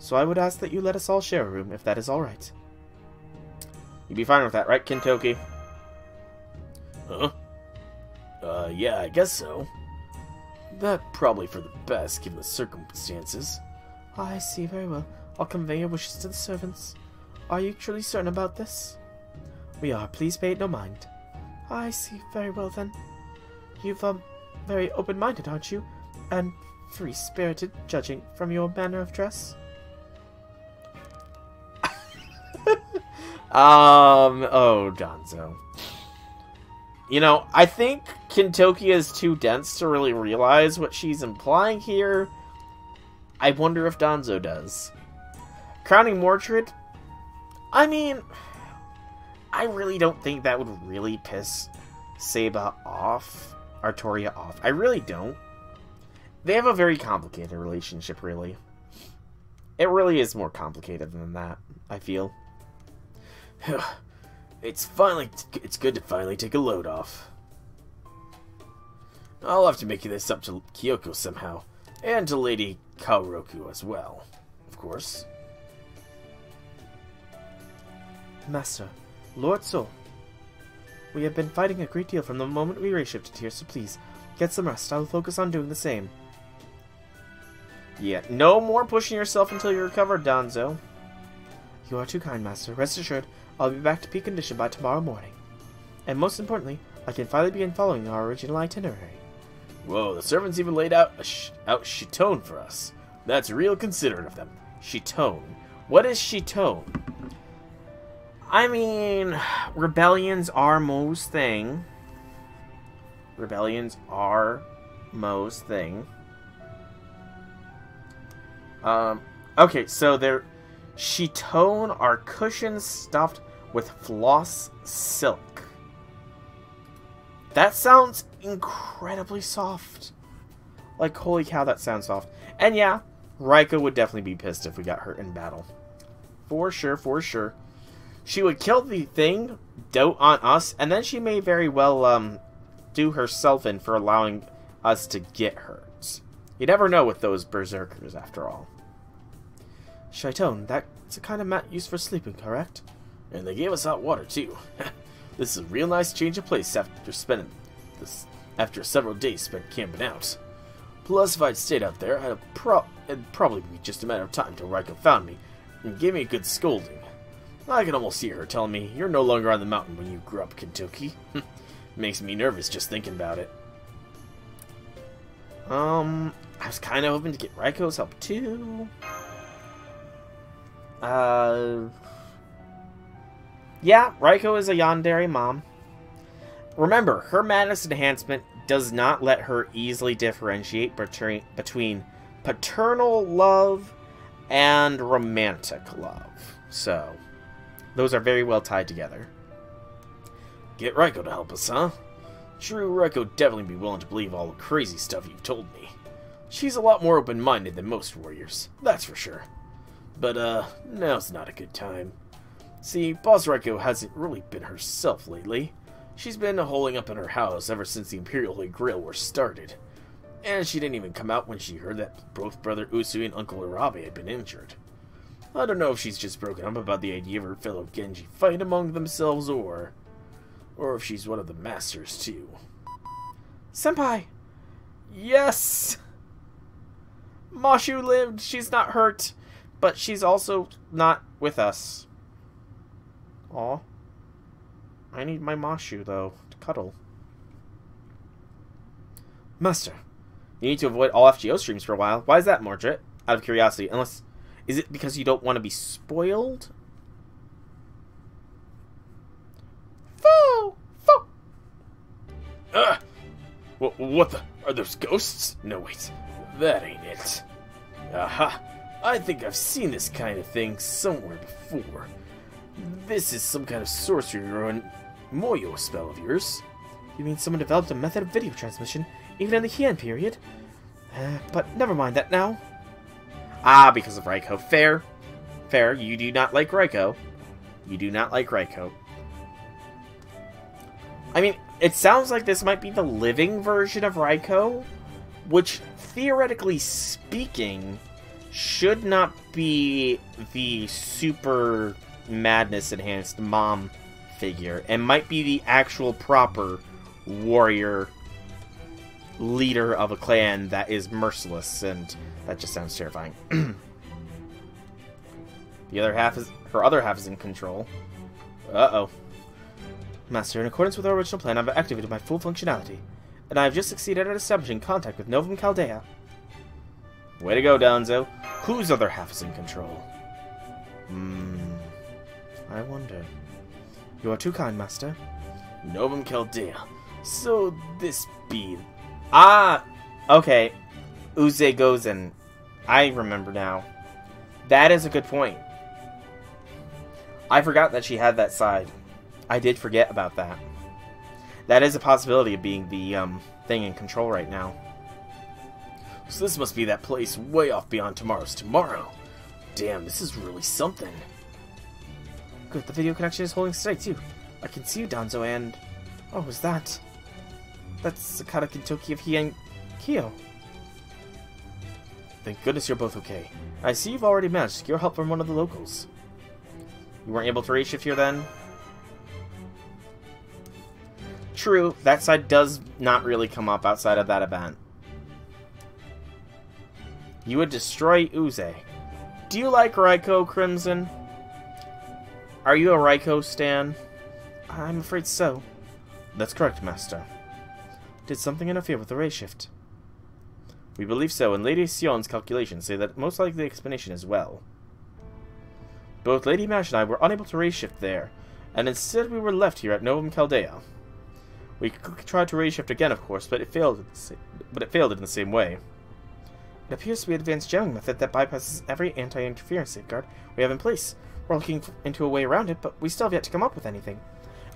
So I would ask that you let us all share a room, if that is alright. You'd be fine with that, right, Kintoki? Huh? Uh, yeah, I guess so. That probably for the best, given the circumstances. I see very well. I'll convey your wishes to the servants. Are you truly certain about this? We are. Please pay it no mind. I see very well then. You've um very open-minded, aren't you? And free-spirited, judging from your manner of dress. Um, oh, Danzo. You know, I think Kintoki is too dense to really realize what she's implying here. I wonder if Danzo does. Crowning Mordred? I mean, I really don't think that would really piss Seba off, Artoria off. I really don't. They have a very complicated relationship, really. It really is more complicated than that, I feel. it's finally, it's good to finally take a load off. I'll have to make this up to Kyoko somehow, and to Lady Kaoruko as well, of course. Master, Lord Sol. We have been fighting a great deal from the moment we reshifted here, so please, get some rest. I will focus on doing the same. Yeah, no more pushing yourself until you recover, Danzo. You are too kind, Master. Rest assured, I'll be back to peak condition by tomorrow morning. And most importantly, I can finally begin following our original itinerary. Whoa, the servants even laid out a sh out Shitone for us. That's real considerate of them. Shitone. What is Shitone? I mean, rebellions are Mo's thing. Rebellions are Mo's thing. Um, okay, so they're Shitone are cushions stuffed with floss silk. That sounds incredibly soft. Like, holy cow, that sounds soft. And yeah, Raiko would definitely be pissed if we got hurt in battle. For sure, for sure. She would kill the thing, dote on us, and then she may very well um, do herself in for allowing us to get hurt. You never know with those berserkers, after all. Shitone, that's a kind of mat used for sleeping, correct? And they gave us hot water, too. this is a real nice change of place after spending this after several days spent camping out. Plus, if I'd stayed out there, I'd pro it'd probably be just a matter of time till Raiko found me and gave me a good scolding. I can almost see her telling me, You're no longer on the mountain when you grew up, Kentucky. Makes me nervous just thinking about it. Um, I was kind of hoping to get Raiko's help too. Uh, yeah, Raiko is a yandere mom. Remember, her madness enhancement does not let her easily differentiate between paternal love and romantic love. So, those are very well tied together. Get Raiko to help us, huh? True, Raiko definitely be willing to believe all the crazy stuff you've told me. She's a lot more open-minded than most warriors, that's for sure. But, uh, now's not a good time. See, Boss hasn't really been herself lately. She's been holding up in her house ever since the Imperial Holy Grail War started. And she didn't even come out when she heard that both Brother Usui and Uncle Urabe had been injured. I don't know if she's just broken up about the idea of her fellow Genji fight among themselves or... or if she's one of the masters too. Senpai! Yes! Mashu lived, she's not hurt, but she's also not with us. Aw. I need my Mashu, though, to cuddle. Master, you need to avoid all FGO streams for a while. Why is that, Mordred? Out of curiosity. Unless... Is it because you don't want to be spoiled? Foo! Foo! Ugh! What, what the... Are those ghosts? No, wait. That ain't it. Aha! I think I've seen this kind of thing somewhere before. This is some kind of sorcery or Moyo spell of yours. You mean someone developed a method of video transmission, even in the Heian period? Uh, but never mind that now. Ah, because of Raiko. Fair. Fair. You do not like Raiko. You do not like Raiko. I mean, it sounds like this might be the living version of Raiko, which, theoretically speaking, should not be the super madness enhanced mom figure and might be the actual proper warrior leader of a clan that is merciless and that just sounds terrifying. the other half is her other half is in control. Uh-oh. Master, in accordance with our original plan, I've activated my full functionality, and I have just succeeded at establishing contact with Novum Chaldea. Way to go, Danzo. Whose other half is in control? Hmm. I wonder. You are too kind, Master. Novum Chaldea. So this be Ah! Okay. Ushi Gozen. I remember now. That is a good point. I forgot that she had that side. I did forget about that. That is a possibility of being the um, thing in control right now. So this must be that place way off beyond tomorrow's tomorrow. Damn, this is really something. Good, the video connection is holding steady too. I can see you, Danzo, and... Oh, is that? That's Sakata Kintoki of Heian... Kyo. Thank goodness you're both okay. I see you've already managed to secure help from one of the locals. You weren't able to ray shift here then? True, that side does not really come up outside of that event. You would destroy Ushi. Do you like Raiko, Crimson? Are you a Raiko stan? I'm afraid so. That's correct, Master. Did something interfere with the ray shift? We believe so, and Lady Sion's calculations say that most likely the explanation is well. Both Lady Mash and I were unable to ray shift there, and instead we were left here at Novum Chaldea. We tried to ray shift again, of course, but it failed. But it failed in the same way. It appears to be an advanced jamming method that bypasses every anti-interference safeguard we have in place. We're looking into a way around it, but we still have yet to come up with anything.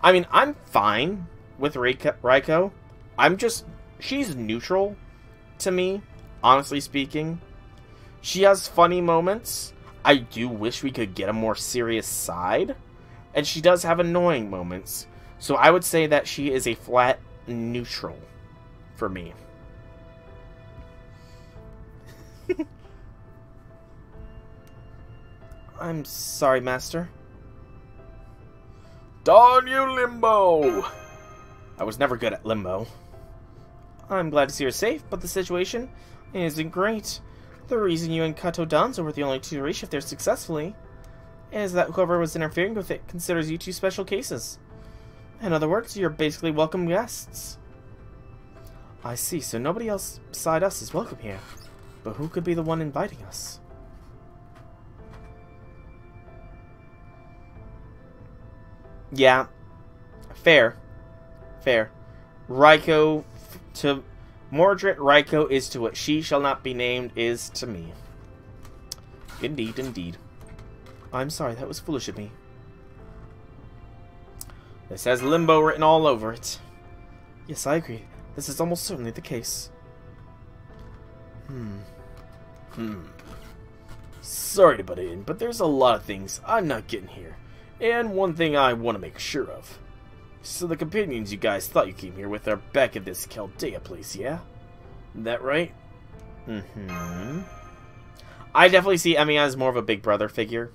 I mean, I'm fine with Raiko. I'm just... She's neutral to me, honestly speaking. She has funny moments. I do wish we could get a more serious side. And she does have annoying moments. So I would say that she is a flat neutral for me. I'm sorry, Master. Darn you, Limbo! I was never good at limbo. I'm glad to see you're safe, but the situation isn't great. The reason you and Kato Danzo were the only two to reshift there successfully is that whoever was interfering with it considers you two special cases. In other words, you're basically welcome guests. I see, so nobody else beside us is welcome here. But who could be the one inviting us? Yeah. Fair. Fair. Raiko to Mordred Raiko is to what she shall not be named is to me. Indeed, indeed. I'm sorry, that was foolish of me. This has limbo written all over it. Yes, I agree. This is almost certainly the case. Hmm. Hmm. Sorry to butt in, but there's a lot of things I'm not getting here. And one thing I want to make sure of. So the companions you guys thought you came here with are back at this Chaldea place, yeah? That right? Mm-hmm. I definitely see Emmy as more of a big brother figure.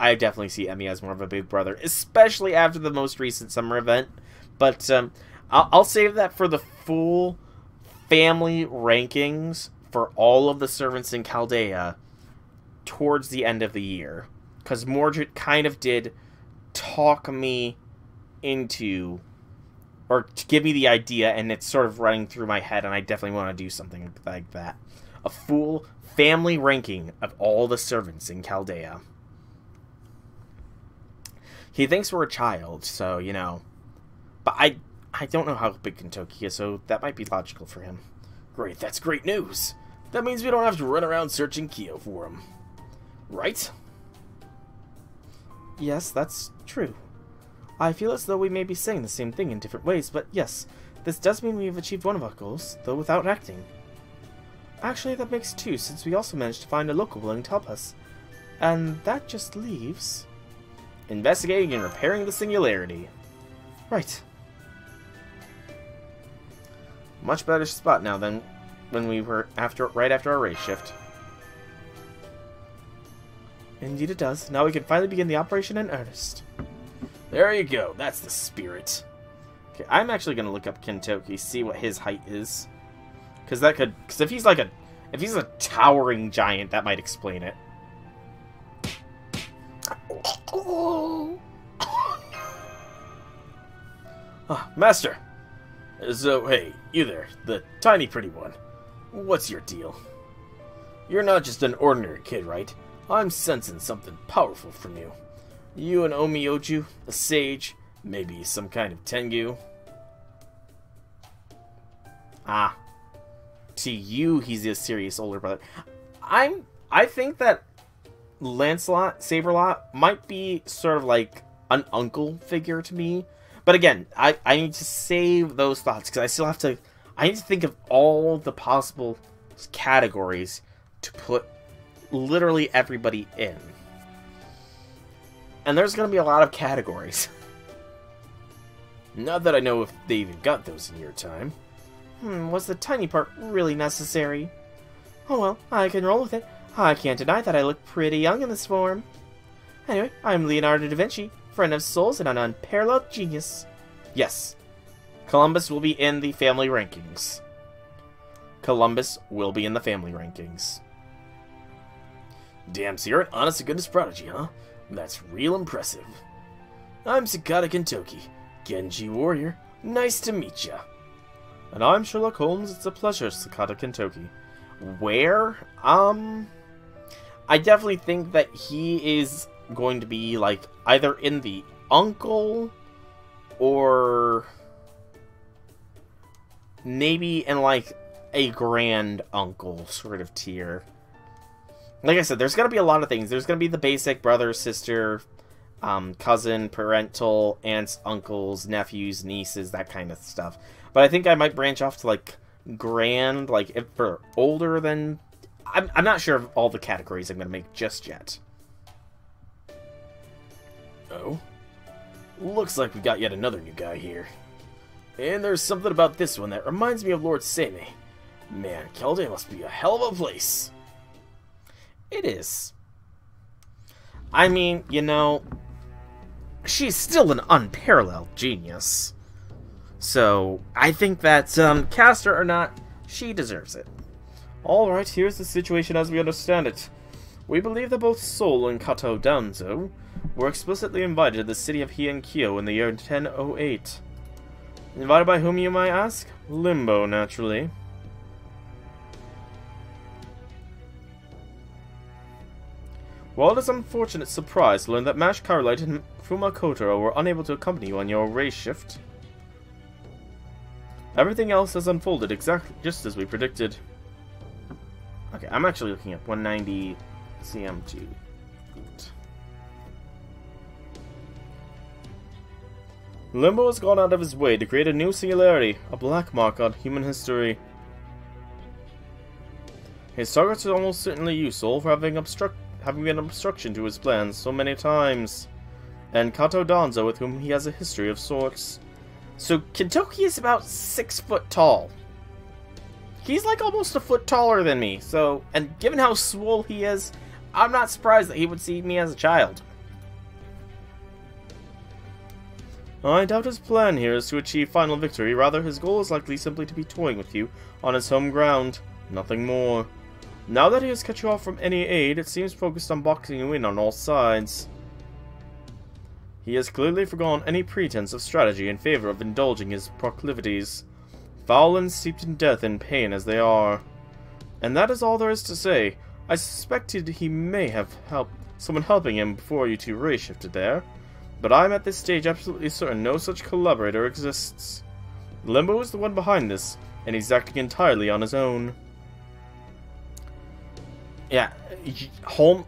I definitely see Emmy as more of a big brother, especially after the most recent summer event. But um, I'll, I'll save that for the full family rankings for all of the servants in Chaldea towards the end of the year. Because Mordred kind of did talk me into, or to give me the idea, and it's sort of running through my head, and I definitely want to do something like that. A full family ranking of all the servants in Chaldea. He thinks we're a child, so, you know. But I I don't know how big Kentucky is, so that might be logical for him. Great, that's great news. That means we don't have to run around searching Kyo for him. Right? Yes, that's true. I feel as though we may be saying the same thing in different ways, but yes, this does mean we have achieved one of our goals, though without acting. Actually, that makes two, since we also managed to find a local willing to help us. And that just leaves... Investigating and repairing the singularity. Right. Much better spot now than when we were after right after our ray shift. Indeed it does. Now we can finally begin the operation in earnest. There you go. That's the spirit. Okay, I'm actually going to look up Kentoki, see what his height is. Because that could... Because if he's like a... If he's a towering giant, that might explain it. Ah, Master! So, hey, you there, the tiny pretty one. What's your deal? You're not just an ordinary kid, right? I'm sensing something powerful from you. You and Onmyoji, a sage, maybe some kind of Tengu. Ah. To you, he's a serious older brother. I'm. I think that Lancelot, Saberlot might be sort of like an uncle figure to me. But again, I, I need to save those thoughts because I still have to. I need to think of all the possible categories to put literally everybody in. And there's going to be a lot of categories. Not that I know if they even got those in your time. Hmm, was the tiny part really necessary? Oh well, I can roll with it. I can't deny that I look pretty young in this form. Anyway, I'm Leonardo da Vinci, friend of souls and an unparalleled genius. Yes. Columbus will be in the family rankings. Columbus will be in the family rankings. Damn, so you're an honest to goodness prodigy, huh? That's real impressive. I'm Sakata Kintoki, Genji Warrior. Nice to meet ya. And I'm Sherlock Holmes. It's a pleasure, Sakata Kintoki. Where? Um, I definitely think that he is going to be like either in the uncle or maybe in like a grand uncle sort of tier. Like I said, there's gonna be a lot of things. There's gonna be the basic brother, sister, um, cousin, parental, aunts, uncles, nephews, nieces, that kind of stuff. But I think I might branch off to like grand, like if for older than. I'm, I'm not sure of all the categories I'm gonna make just yet. Oh? Looks like we got yet another new guy here. And there's something about this one that reminds me of Lord Seimei. Man, Chaldea must be a hell of a place. It is. I mean, you know, she's still an unparalleled genius. So, I think that, um, Caster or not, she deserves it. Alright, here's the situation as we understand it. We believe that both Sol and Kato Danzo were explicitly invited to the city of Heian-Kyo in the year 1008. Invited by whom, you might ask? Limbo, naturally. While it is unfortunate surprise to learn that Mash Kyrielight and Fuma Kotaro were unable to accompany you on your ray shift, everything else has unfolded exactly just as we predicted. Okay, I'm actually looking at 190 CM2. Limbo has gone out of his way to create a new singularity, a black mark on human history. His targets are almost certainly you, Sol, for having, obstruct having been an obstruction to his plans so many times. And Kato Danzo, with whom he has a history of sorts. So, Kentoki is about six foot tall. He's like almost a foot taller than me, so, and given how swole he is, I'm not surprised that he would see me as a child. I doubt his plan here is to achieve final victory, rather his goal is likely simply to be toying with you on his home ground, nothing more. Now that he has cut you off from any aid, it seems focused on boxing you in on all sides. He has clearly forgone any pretense of strategy in favor of indulging his proclivities, foul and steeped in death and pain as they are. And that is all there is to say. I suspected he may have helped someone helping him before you two ray shifted there, but I'm at this stage absolutely certain no such collaborator exists. Limbo is the one behind this, and he's acting entirely on his own. Yeah, Holmes.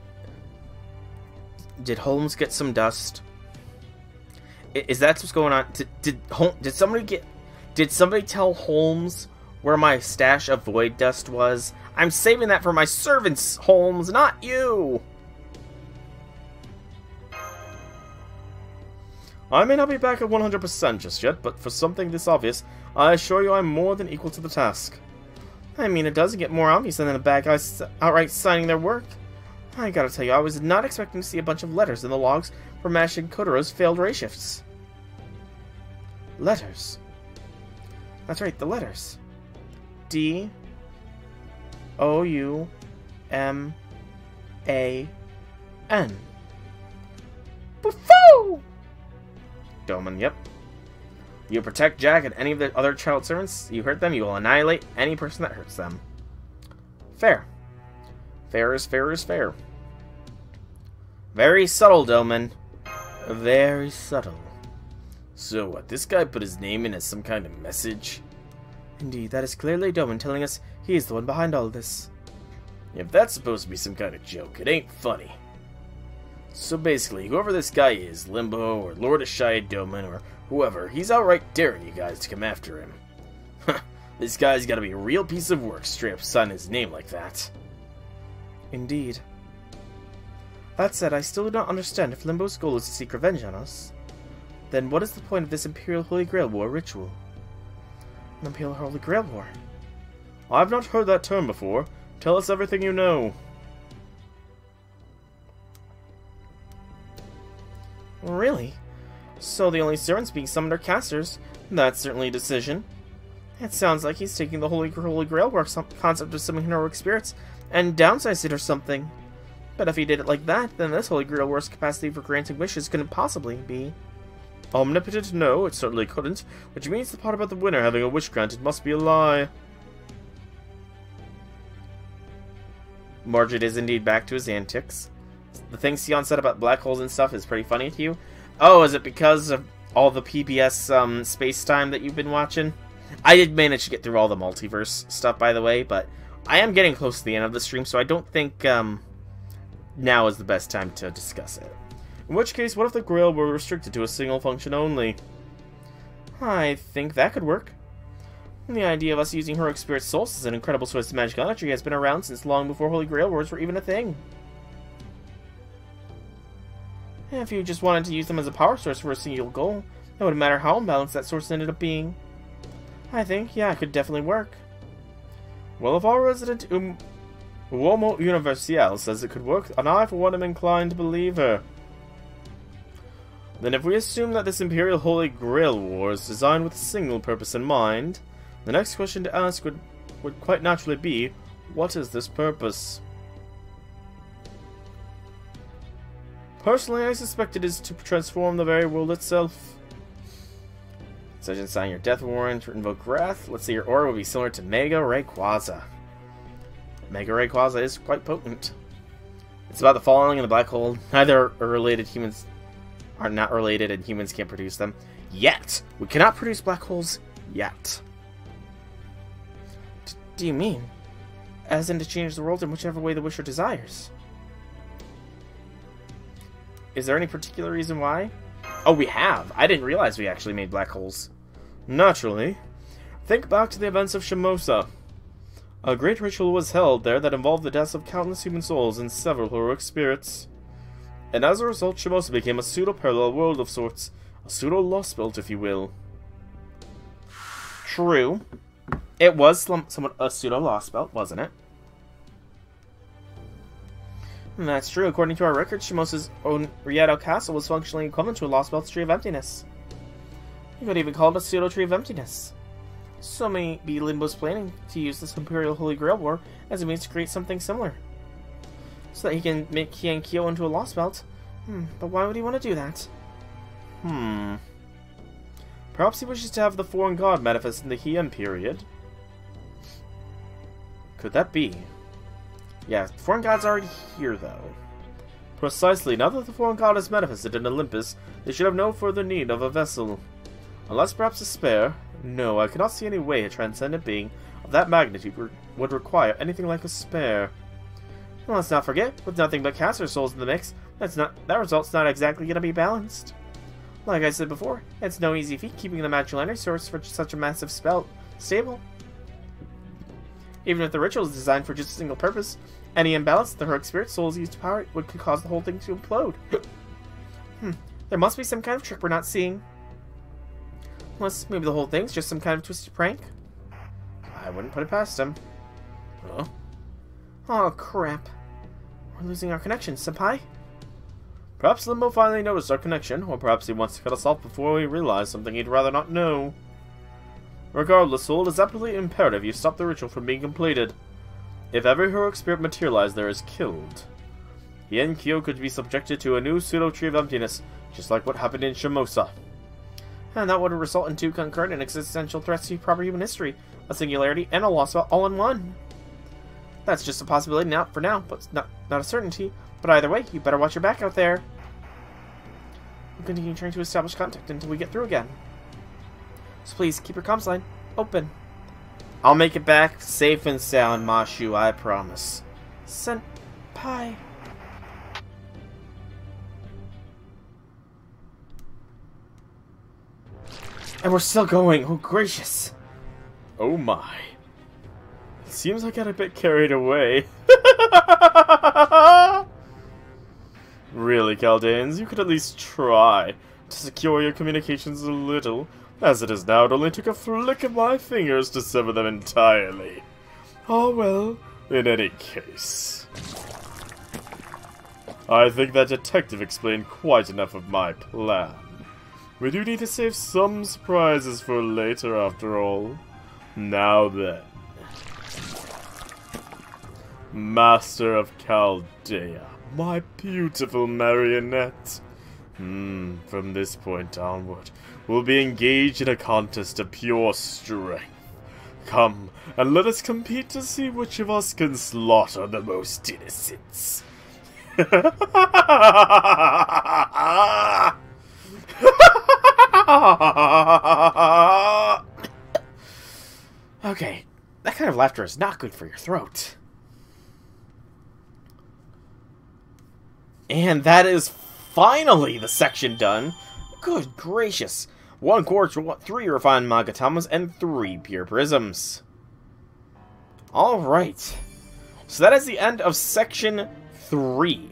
Did Holmes get some dust? Is that what's going on? Did did did somebody get? Did somebody tell Holmes where my stash of void dust was? I'm saving that for my servants, Holmes, not you. I may not be back at 100% just yet, but for something this obvious, I assure you I'm more than equal to the task. I mean, it doesn't get more obvious than the bad guys outright signing their work. I gotta tell you, I was not expecting to see a bunch of letters in the logs for Mash and Kotaro's failed ray shifts. Letters. That's right, the letters. D O U M A N. Bufoo! Doman, yep. You protect Jack and any of the other child servants. You hurt them, you will annihilate any person that hurts them. Fair. Fair is fair is fair. Very subtle, Doman. Very subtle. So what, this guy put his name in as some kind of message? Indeed, that is clearly Doman telling us he is the one behind all this. If that's supposed to be some kind of joke, it ain't funny. So basically, whoever this guy is, Limbo, or Lord of Ashiya Doman, or whoever, he's outright daring you guys to come after him. this guy's gotta be a real piece of work, straight up signing his name like that. Indeed. That said, I still do not understand if Limbo's goal is to seek revenge on us. Then what is the point of this Imperial Holy Grail War ritual? An Imperial Holy Grail War? I've not heard that term before. Tell us everything you know. Really? So the only servants being summoned are casters? That's certainly a decision. It sounds like he's taking the Holy, Holy Grail War concept of summoning heroic spirits and downsized it or something. But if he did it like that, then this Holy Grail War's capacity for granting wishes couldn't possibly be. Omnipotent? No, it certainly couldn't, which means the part about the winner having a wish granted must be a lie. Mordred is indeed back to his antics. The thing Sion said about black holes and stuff is pretty funny to you. Oh, is it because of all the PBS um, space time that you've been watching? I did manage to get through all the multiverse stuff, by the way, but I am getting close to the end of the stream, so I don't think um, now is the best time to discuss it. In which case, what if the Grail were restricted to a single function only? I think that could work. The idea of us using heroic spirit souls as an incredible source of magical energy has been around since long before Holy Grail Wars were even a thing. If you just wanted to use them as a power source for a single goal, it wouldn't matter how imbalanced that source ended up being. I think, yeah, it could definitely work. Well, if our resident um, Uomo Universal says it could work, and I for one am inclined to believe her. Then if we assume that this Imperial Holy Grail War is designed with a single purpose in mind, the next question to ask would, would quite naturally be, what is this purpose? Personally, I suspect it is to transform the very world itself. Such as sign your death warrant, invoke wrath. Let's see, your aura will be similar to Mega Rayquaza. Mega Rayquaza is quite potent. It's about the falling in the black hole. Neither are related. Humans are not related, and humans can't produce them yet. We cannot produce black holes yet. D do you mean? As in to change the world in whichever way the wisher desires? Is there any particular reason why? Oh, we have. I didn't realize we actually made black holes. Naturally. Think back to the events of Shimosa. A great ritual was held there that involved the deaths of countless human souls and several heroic spirits. And as a result, Shimosa became a pseudo-parallel world of sorts. A pseudo-lost belt, if you will. True. It was somewhat a pseudo-lost belt, wasn't it? That's true. According to our records, Shimosa's own Rieto Castle was functionally equivalent to a Lost Belt's Tree of Emptiness. You could even call it a pseudo Tree of Emptiness. So maybe Limbo's planning to use this Imperial Holy Grail War as a means to create something similar. So that he can make Heian Kyo into a Lost Belt. Hmm, but why would he want to do that? Hmm. Perhaps he wishes to have the foreign god manifest in the Heian period. Could that be? Yeah, the foreign god's already here, though. Precisely. Now that the foreign god is manifested in Olympus, they should have no further need of a vessel. Unless perhaps a spare. No, I cannot see any way a transcendent being of that magnitude re would require anything like a spare. Well, let's not forget, with nothing but caster souls in the mix, that's not that result's not exactly going to be balanced. Like I said before, it's no easy feat keeping the magical energy source for such a massive spell stable. Even if the ritual is designed for just a single purpose, any imbalance the heroic spirit souls used to power it would cause the whole thing to implode. hmm, there must be some kind of trick we're not seeing. Unless maybe the whole thing's just some kind of twisted prank. I wouldn't put it past him. Huh? Oh, crap. We're losing our connection, Senpai. Perhaps Limbo finally noticed our connection, or perhaps he wants to cut us off before we realize something he'd rather not know. Regardless, Sol, it is absolutely imperative you stop the ritual from being completed. If every heroic spirit materialized there is killed, Heian Kyo could be subjected to a new pseudo tree of emptiness, just like what happened in Shimosa. And that would result in two concurrent and existential threats to proper human history, a singularity and a loss all in one. That's just a possibility now for now, but not not a certainty. But either way, you better watch your back out there. We'll continue trying to establish contact until we get through again. So please, keep your comms line open. I'll make it back safe and sound, Mashu, I promise. Senpai. And we're still going. Oh, gracious. Oh, my. Seems I got a bit carried away. really, Chaldeans, you could at least try to secure your communications a little. As it is now, it only took a flick of my fingers to sever them entirely. Oh well, in any case. I think that detective explained quite enough of my plan. We do need to save some surprises for later, after all. Now then. Master of Chaldea, my beautiful marionette. Hmm, from this point onward, we'll be engaged in a contest of pure strength. Come, and let us compete to see which of us can slaughter the most innocents. okay, that kind of laughter is not good for your throat. And that is finally the section done. Good gracious. One quartz, three refined Magatamas, and three pure prisms. Alright. So that is the end of section three.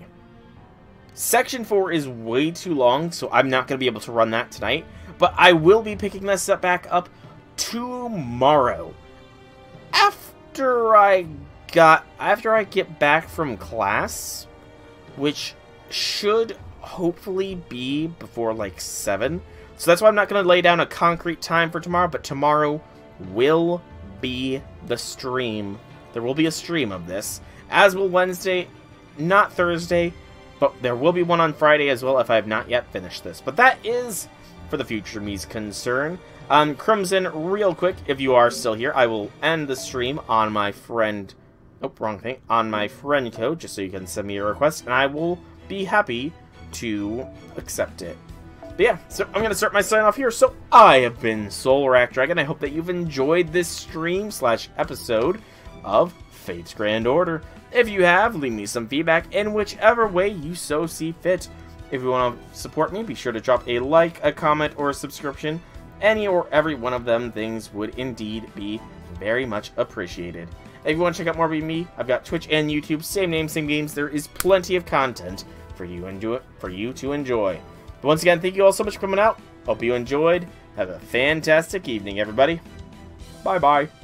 Section 4 is way too long, so I'm not going to be able to run that tonight. But I will be picking this up back up tomorrow. After I got... After I get back from class, which should hopefully be before like 7. So that's why I'm not going to lay down a concrete time for tomorrow, but tomorrow will be the stream. There will be a stream of this, as will Wednesday, not Thursday, but there will be one on Friday as well if I have not yet finished this. But that is for the future me's concern. Um, Crimson, real quick, if you are still here, I will end the stream on my friend... Oh, wrong thing. On my friend code, just so you can send me a request, and I will be happy to accept it. But yeah, so I'm going to start my sign off here. So I have been Solrac Dragon. I hope that you've enjoyed this stream slash episode of Fate's Grand Order. If you have, leave me some feedback in whichever way you so see fit. If you want to support me, be sure to drop a like, a comment, or a subscription. Any or every one of them things would indeed be very much appreciated. If you want to check out more of me, I've got Twitch and YouTube, same name, same games. There is plenty of content for you for you to enjoy. But once again, thank you all so much for coming out. Hope you enjoyed. Have a fantastic evening, everybody. Bye bye.